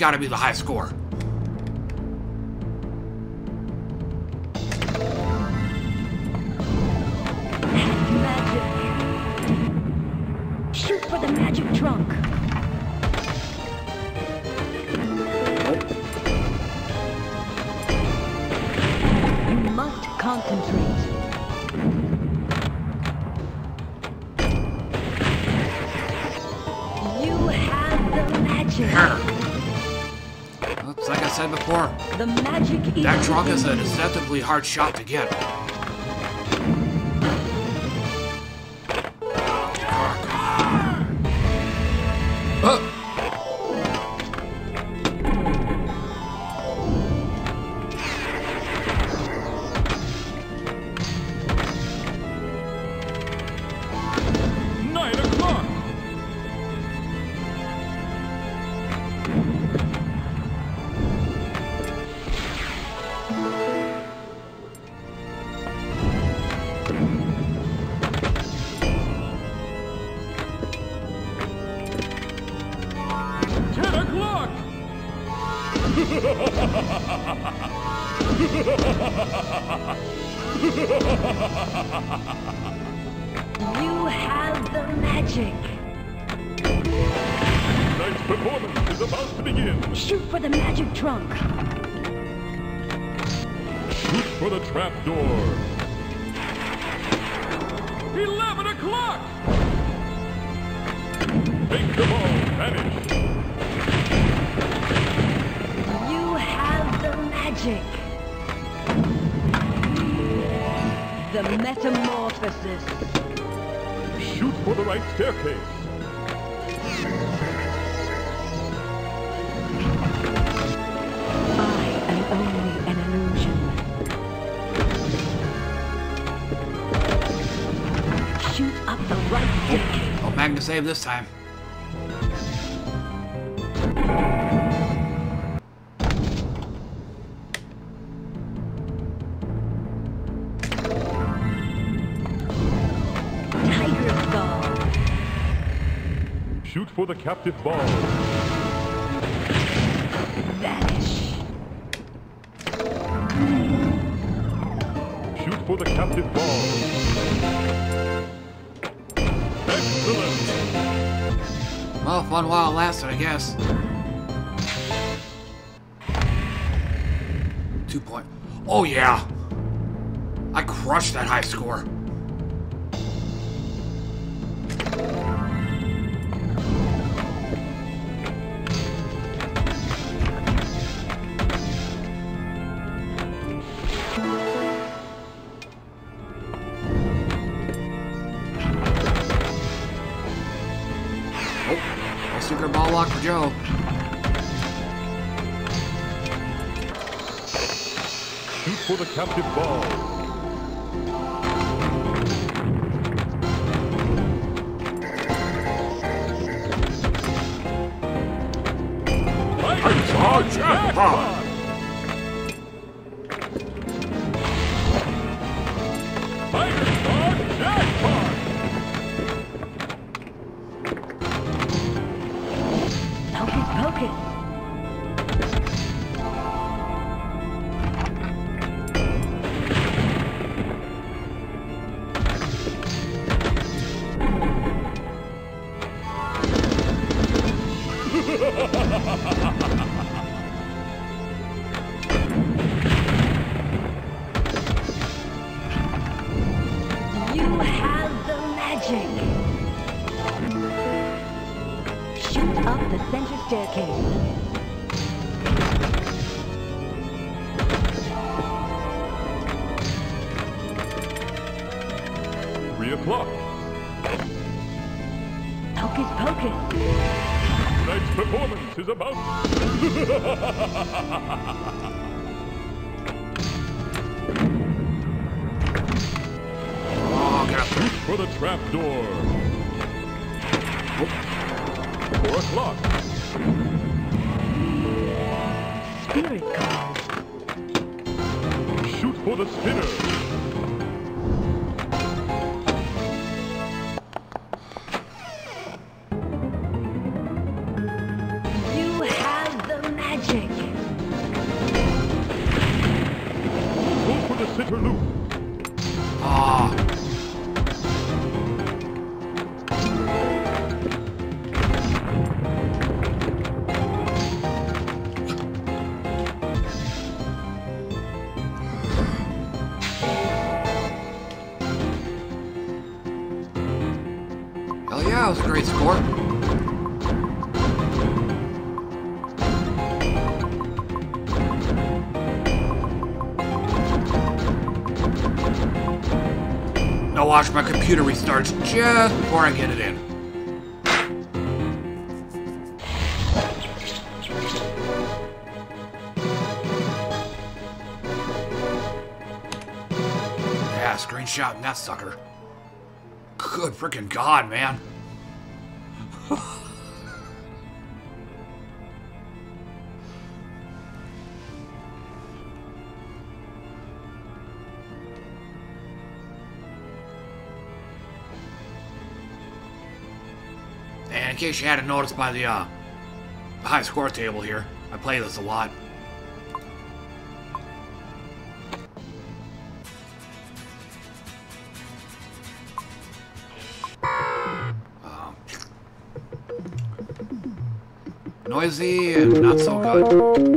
got to be the high score. Strong is a deceptively hard shot to get. save this time. Shoot for the captive ball. while it lasted, I guess. Two point. Oh yeah! I crushed that high score. bomb! Score. Now watch my computer restarts just before I get it in. Yeah, screenshot that sucker. Good freaking god, man. Case you hadn't noticed by the uh, high score table here, I play this a lot. Um, noisy and not so good.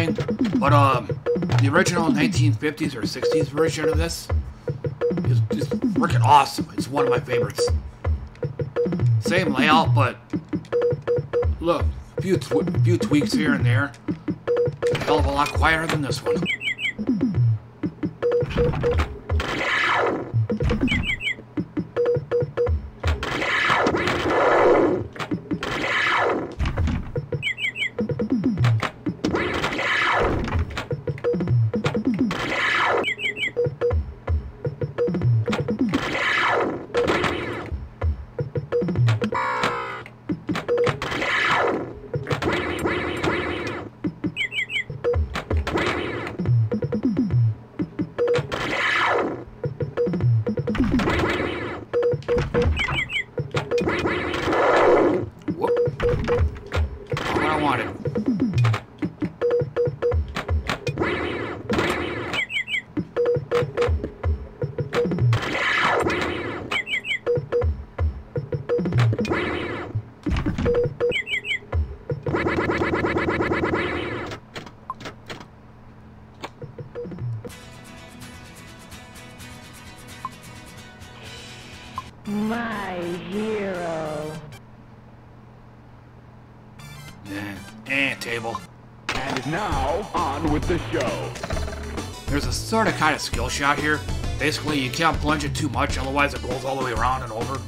Annoying, but um, the original 1950s or 60s version of this is just freaking awesome. It's one of my favorites. Same layout, but look, a few tw- few tweaks here and there. A hell of a lot quieter than this one. skill shot here. Basically, you can't plunge it too much, otherwise it goes all the way around and over.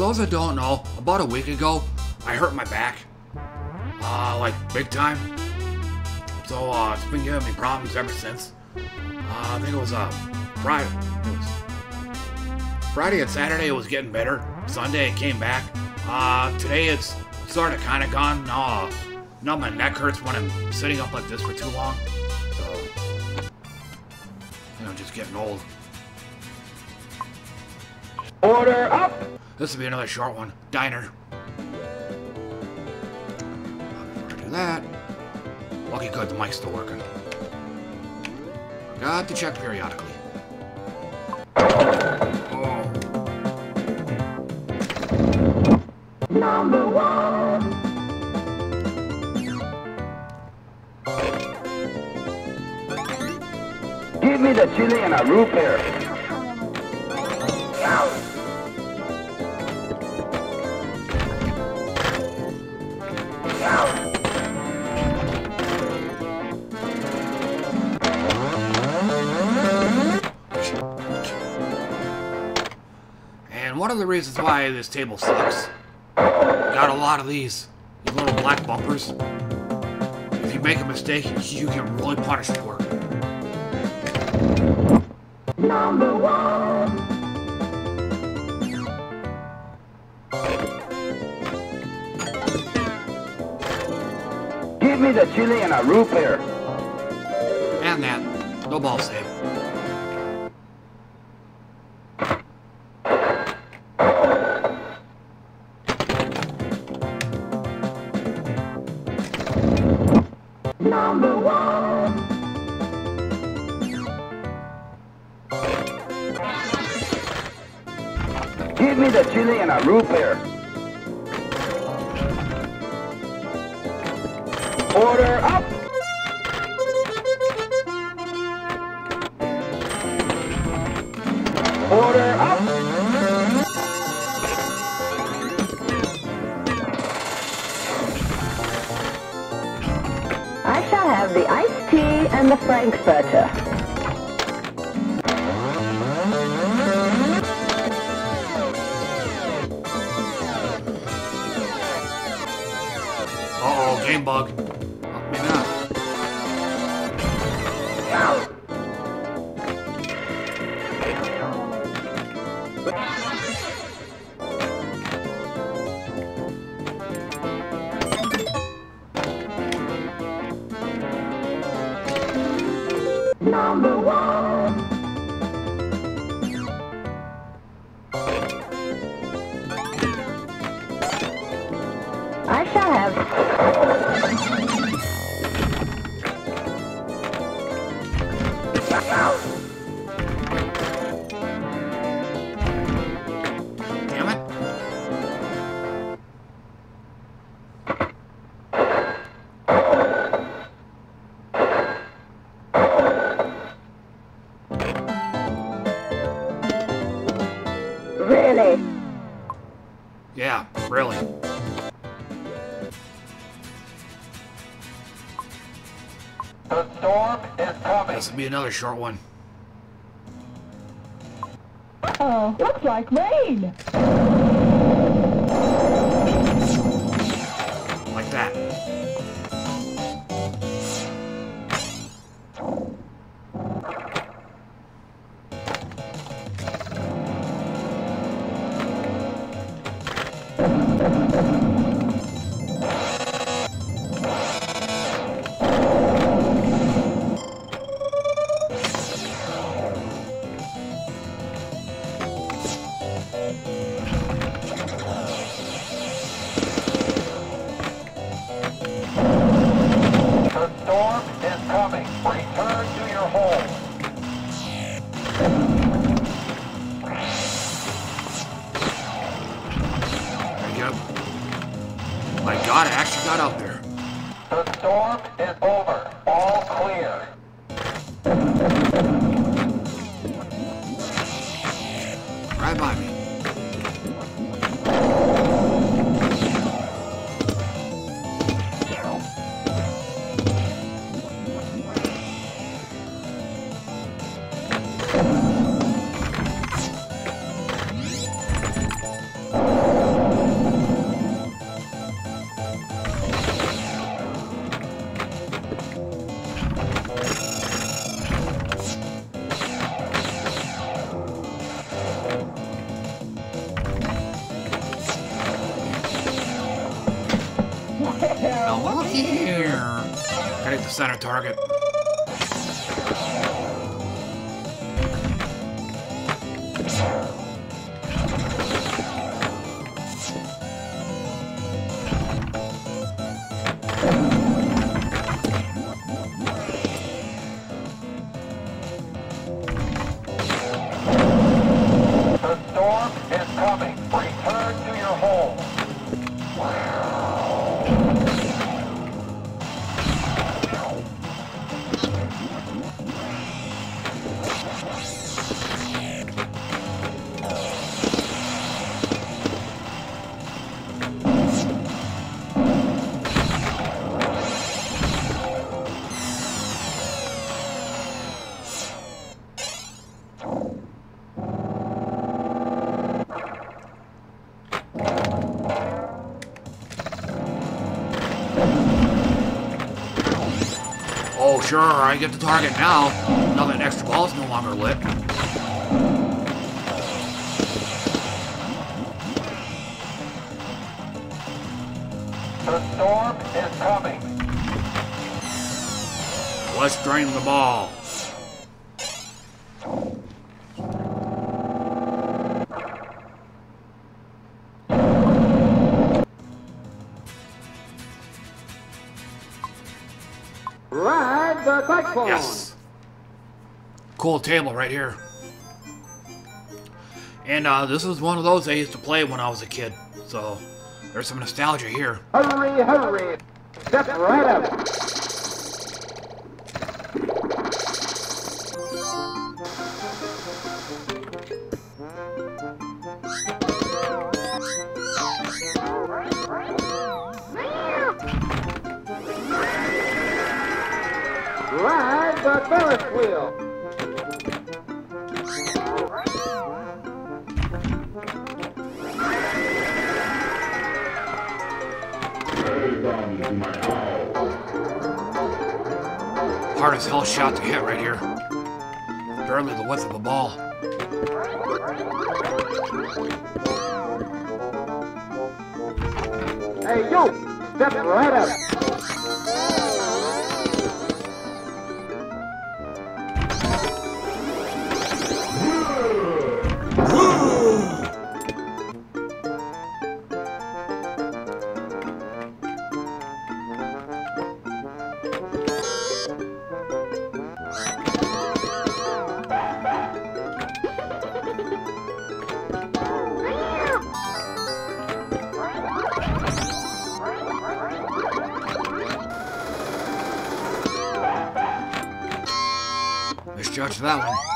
Those that don't know, about a week ago, I hurt my back. Uh, like big time. So, uh, it's been giving me problems ever since. Uh, I think it was, uh, Friday. It was Friday and Saturday it was getting better. Sunday it came back. Uh, today it's sort of kind of gone. Now, uh, now my neck hurts when I'm sitting up like this for too long. So, you know, just getting old. This will be another short one. Diner. Before I do that, lucky good, the mic's still working. Got to check periodically. Number one. Give me the chili and a root beer. Reasons why this table sucks, got a lot of these, these little black bumpers. If you make a mistake, you get really punished for it. Number one. Give me the chili and a root beer. And that, no ball will be another short one. Oh, looks like rain. Like that. Center target. Sure, I get the target now. Now that extra ball is no longer lit. Table right here. And uh, this is one of those I used to play when I was a kid. So there's some nostalgia here. Hurry, hurry. Step right up. Ride the Ferris wheel. Shot to hit right here. Barely the width of a ball. Hey, you. Step right up. Misjudged that one.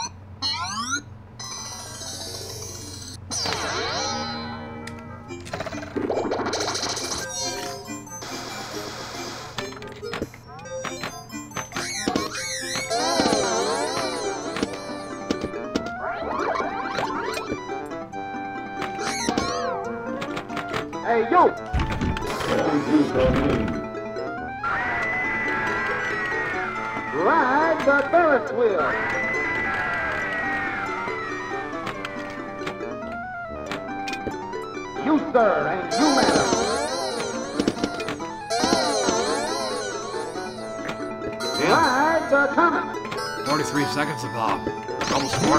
43 seconds of uh, almost four.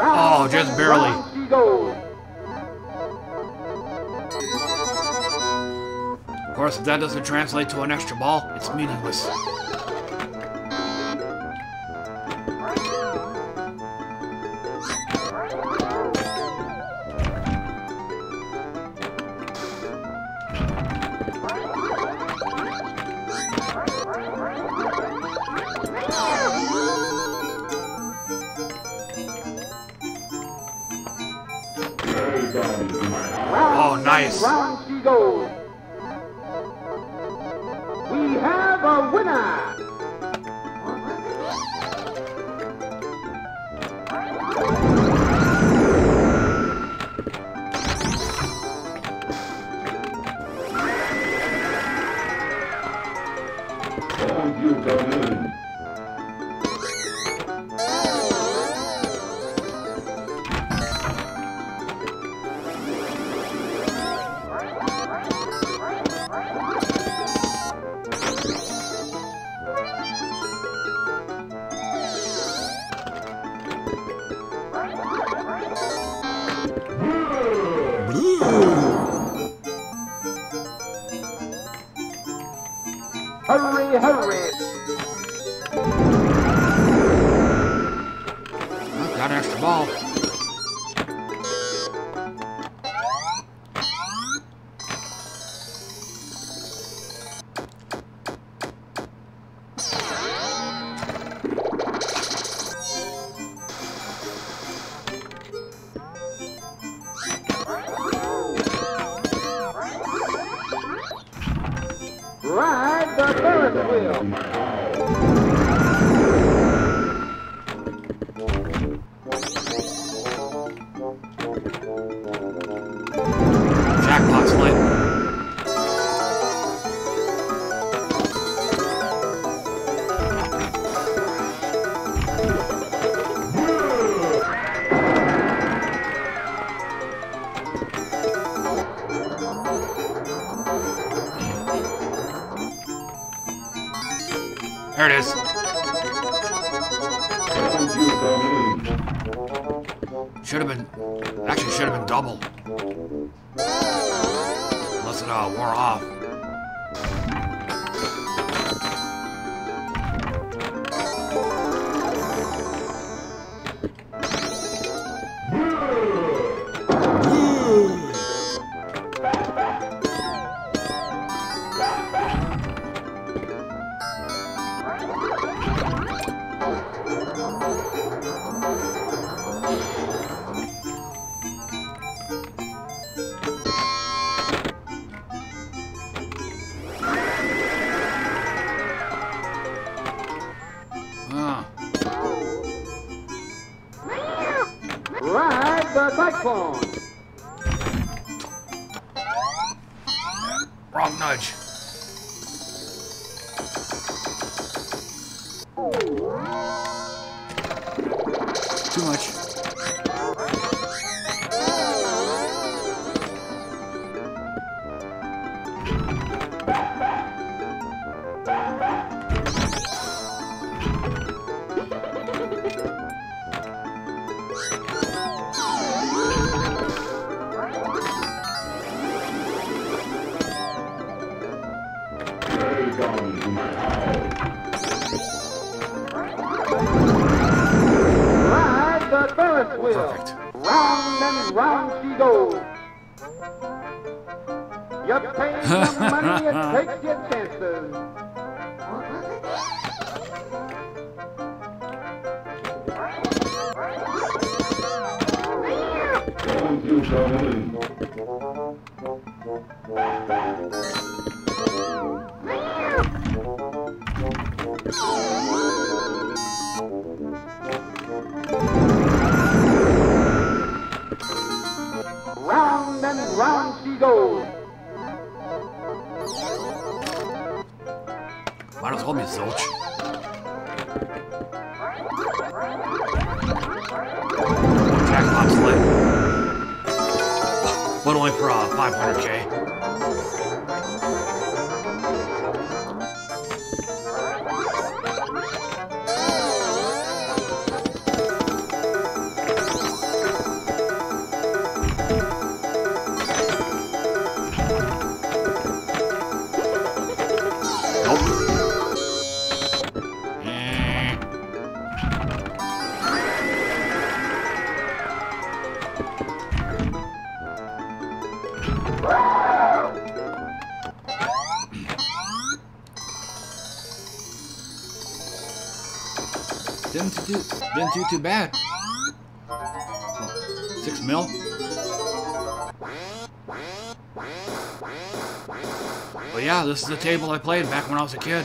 Oh, just barely. Of course, if that doesn't translate to an extra ball, it's meaningless. that. Perfect. Round and round she goes. You pay money and take your chances. zilch. Jackpot's lit. One only for uh, 500k. The table I played back when I was a kid.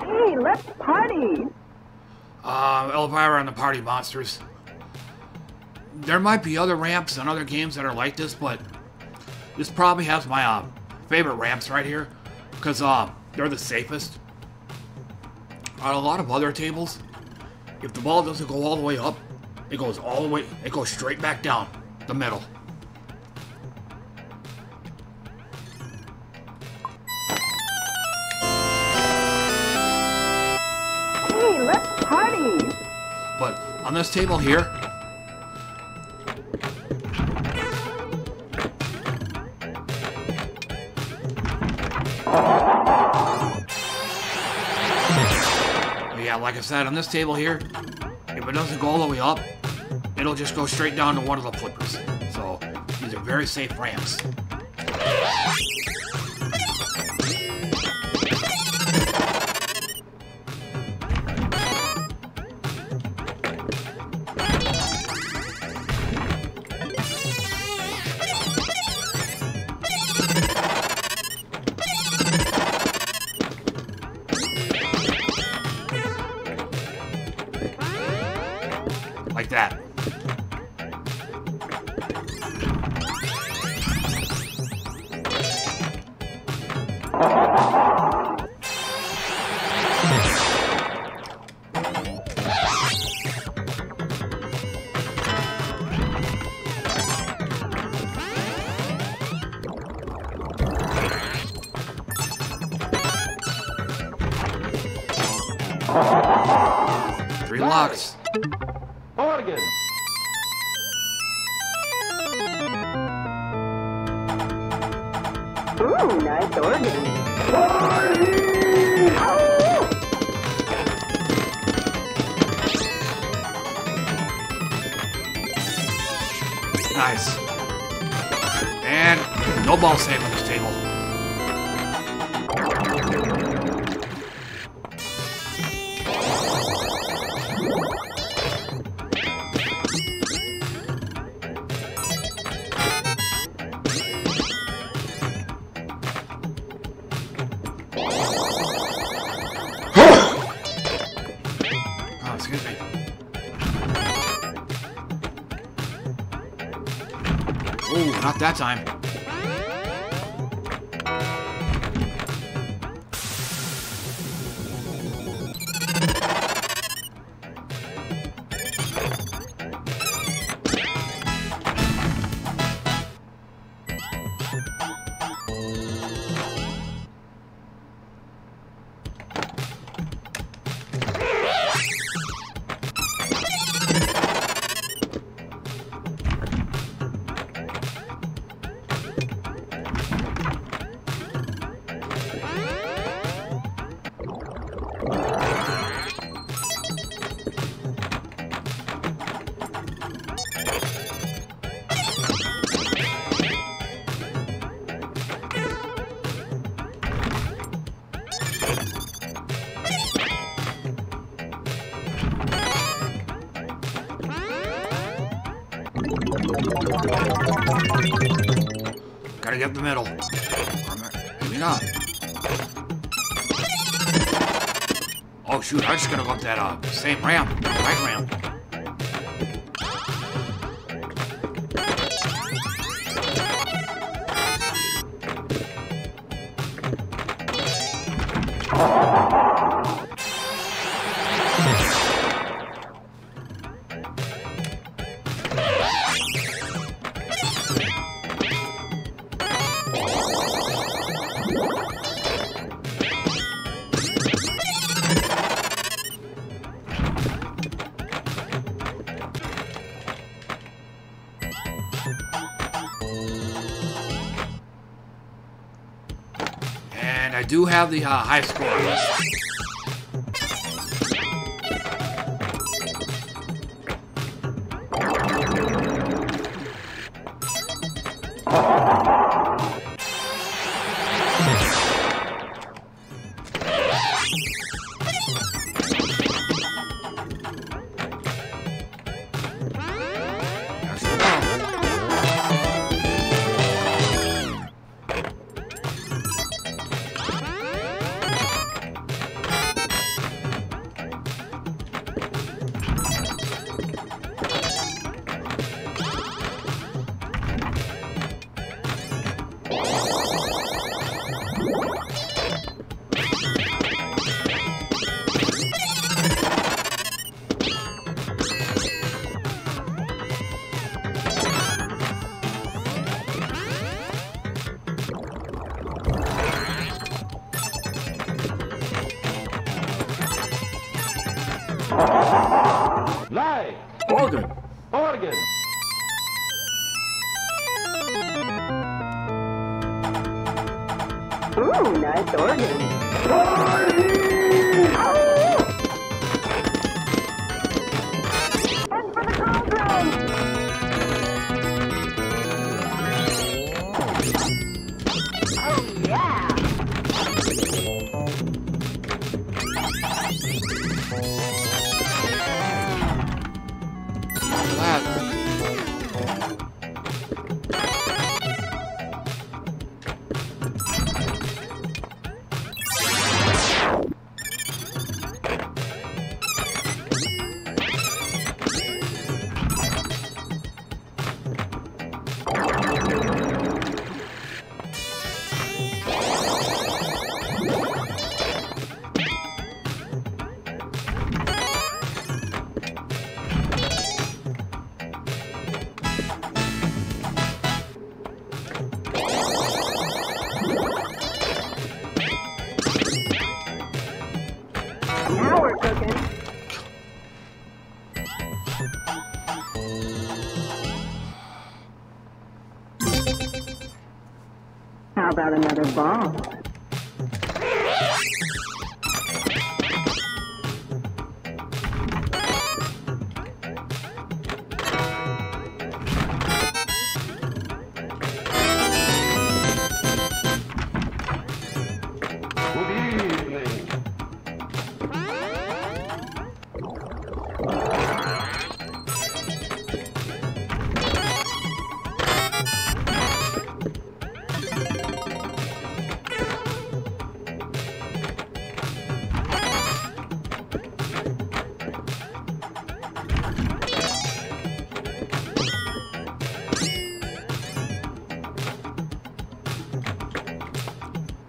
Hey, let's party! Uh, Elvira and the Party Monsters. There might be other ramps and other games that are like this, but this probably has my uh, favorite ramps right here, because uh, they're the safest. On a lot of other tables, if the ball doesn't go all the way up, it goes all the way, it goes straight back down the middle. Hey, let's party! But on this table here, I said, on this table here, if it doesn't go all the way up, it'll just go straight down to one of the flippers. So these are very safe ramps. Time. Get the middle. Maybe not. Oh shoot, I just gotta go up that uh, same ramp, right ramp. Have the uh, high score Wow.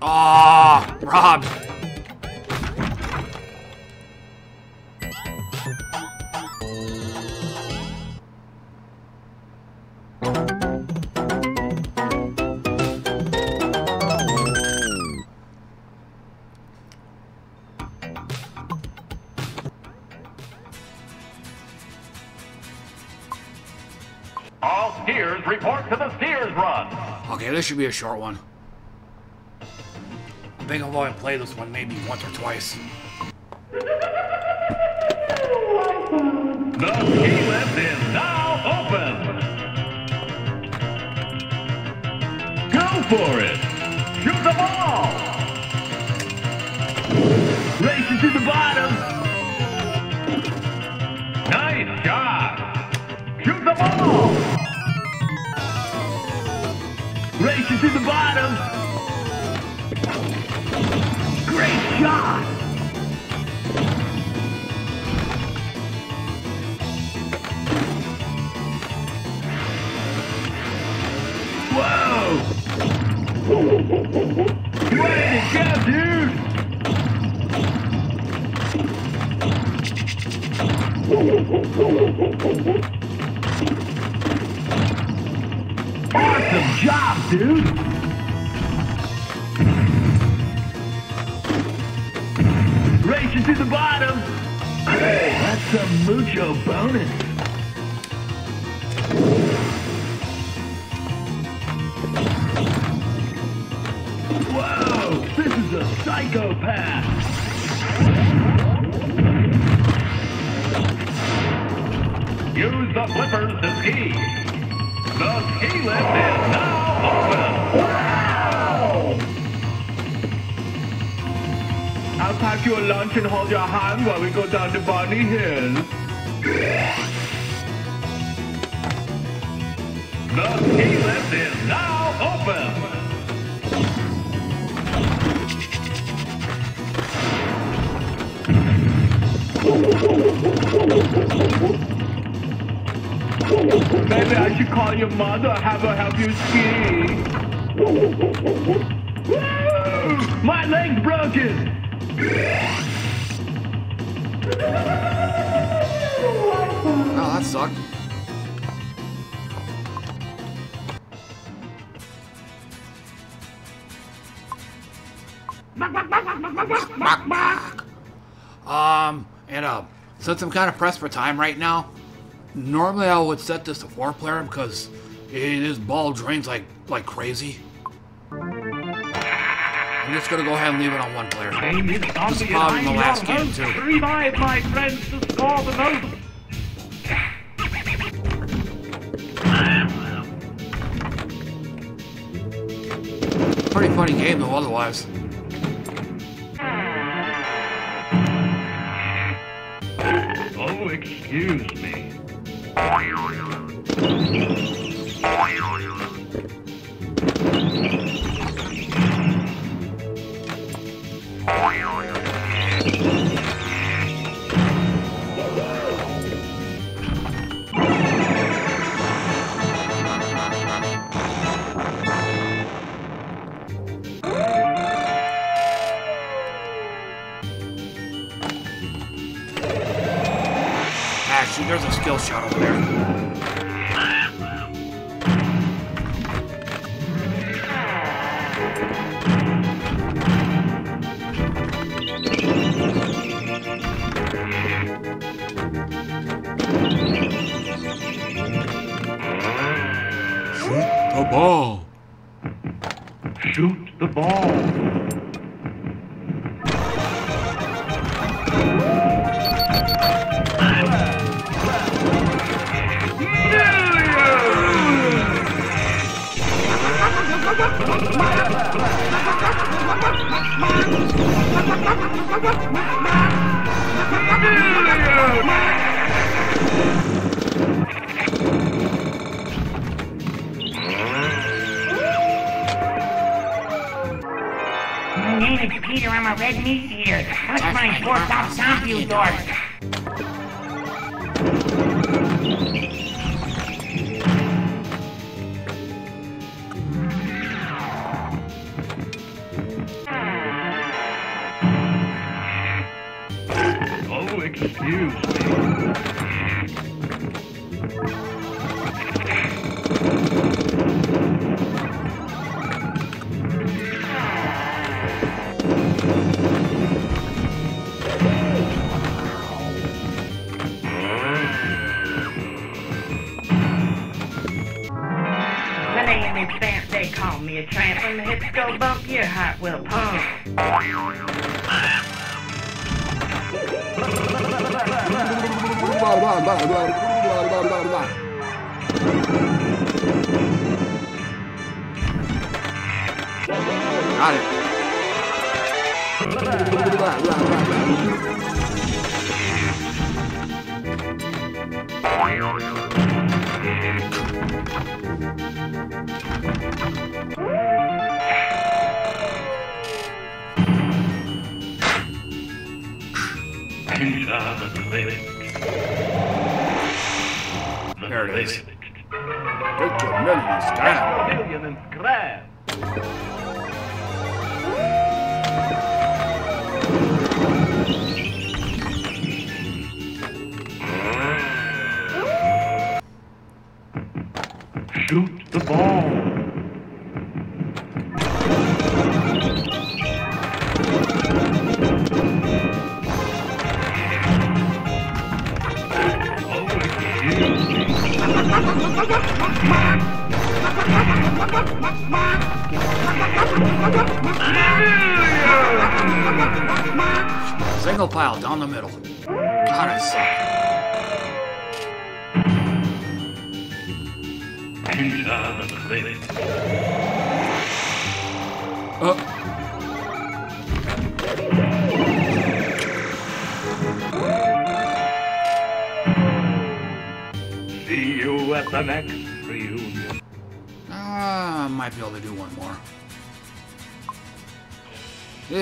Ah, oh, robbed. All steers report to the steers run. Okay, this should be a short one think I'll go and play this one maybe once or twice. I'm kind of pressed for time right now, normally I would set this to four player because this ball drains like like crazy. I'm just gonna go ahead and leave it on one player. This is probably the last game too. Revive my friends to score the most. Pretty funny game though otherwise. Shot over there. My name is Peter. I'm a red meat eater. What's my you dork? Oh, excuse me.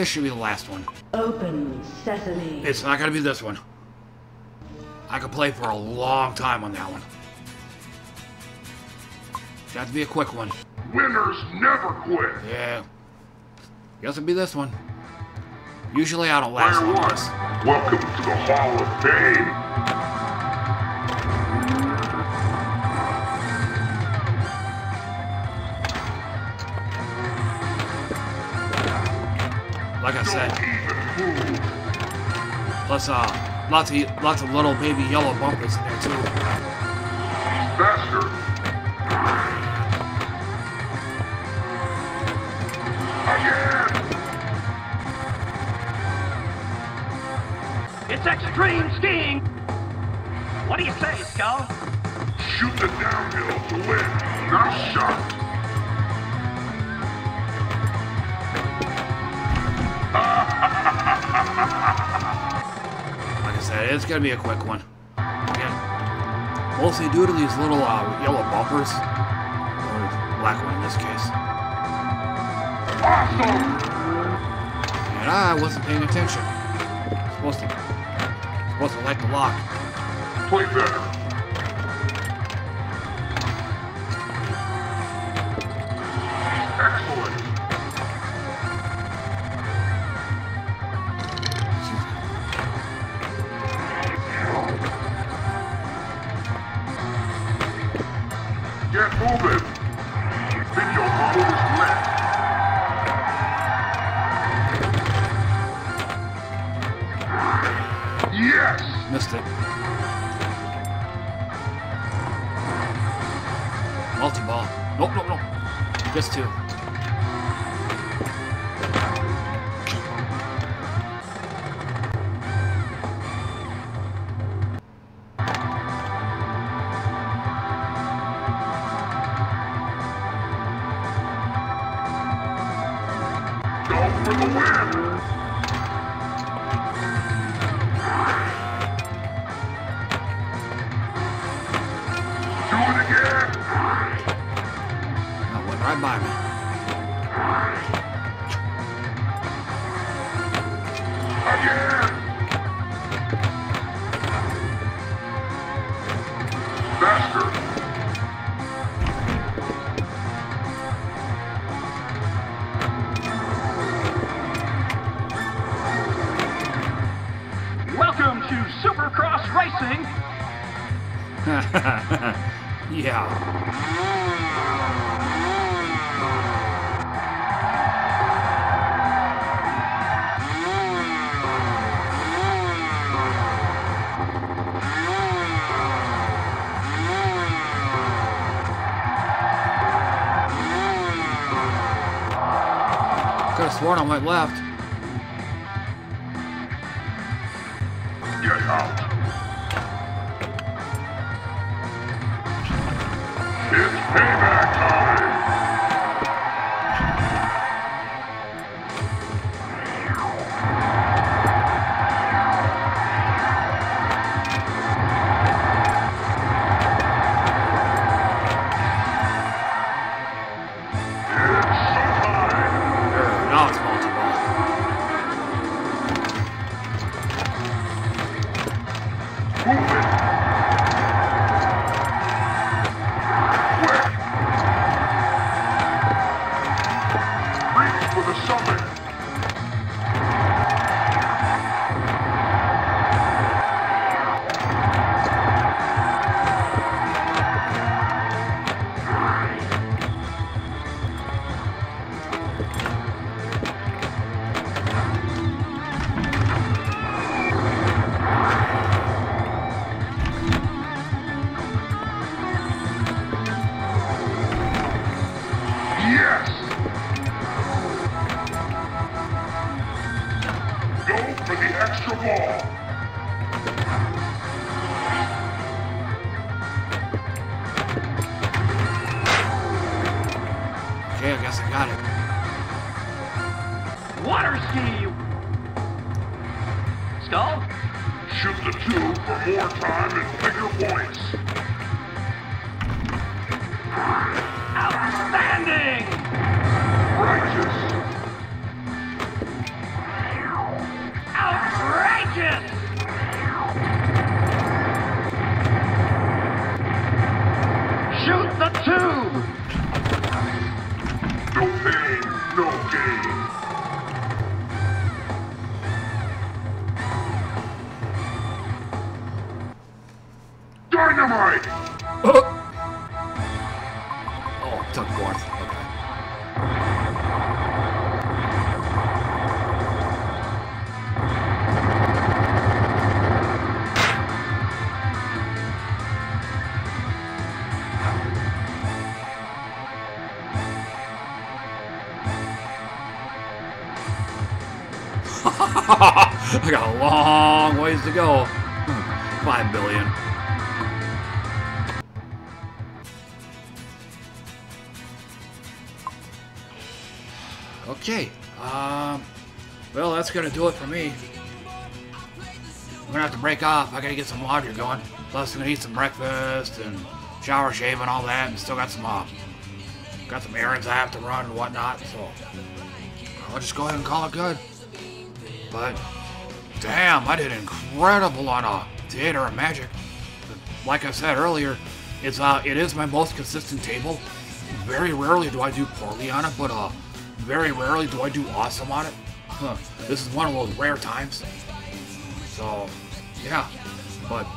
Should be the last one. Open sesame. It's not gonna be this one. I could play for a long time on that one. Got to be a quick one. Winners never quit. Yeah. Guess it'll be this one. Usually I don't last Player one, welcome to the Hall of Fame. Like I said. Plus, uh, lots of lots of little baby yellow bumpers in there too. Faster. Again. It's extreme skiing. What do you say, Skull? Shoot the downhill to win. Nice shot. Said, it's gonna be a quick one. Mostly due to these little uh, yellow bumpers, or black one in this case. And I wasn't paying attention. Supposed to, supposed to like the lock. Play better. By me. Went left. I got a long ways to go. Five billion. Okay. Um. Well, that's gonna do it for me. I'm gonna have to break off. I gotta get some laundry going. Plus, I'm gonna eat some breakfast and shower, shave, and all that. And still got some uh, got some errands I have to run and whatnot. So I'll just go ahead and call it good. But damn, I did incredible on a Theatre of Magic. Like I said earlier, it's uh, it is my most consistent table. Very rarely do I do poorly on it, but uh, very rarely do I do awesome on it. Huh. This is one of those rare times. So, yeah, but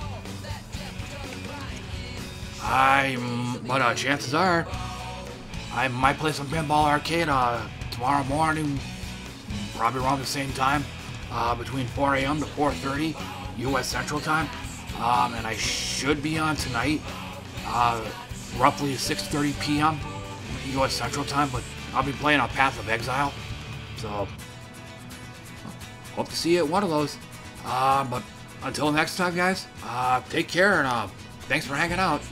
I'm, but uh, chances are, I might play some pinball arcade uh, tomorrow morning, probably around the same time, uh, between 4 a.m. to 4:30 U.S. Central Time, um, and I should be on tonight, uh, roughly 6:30 p.m. U.S. Central Time, but I'll be playing on Path of Exile, so hope to see you at one of those. Uh, but until next time, guys, uh, take care and uh, thanks for hanging out.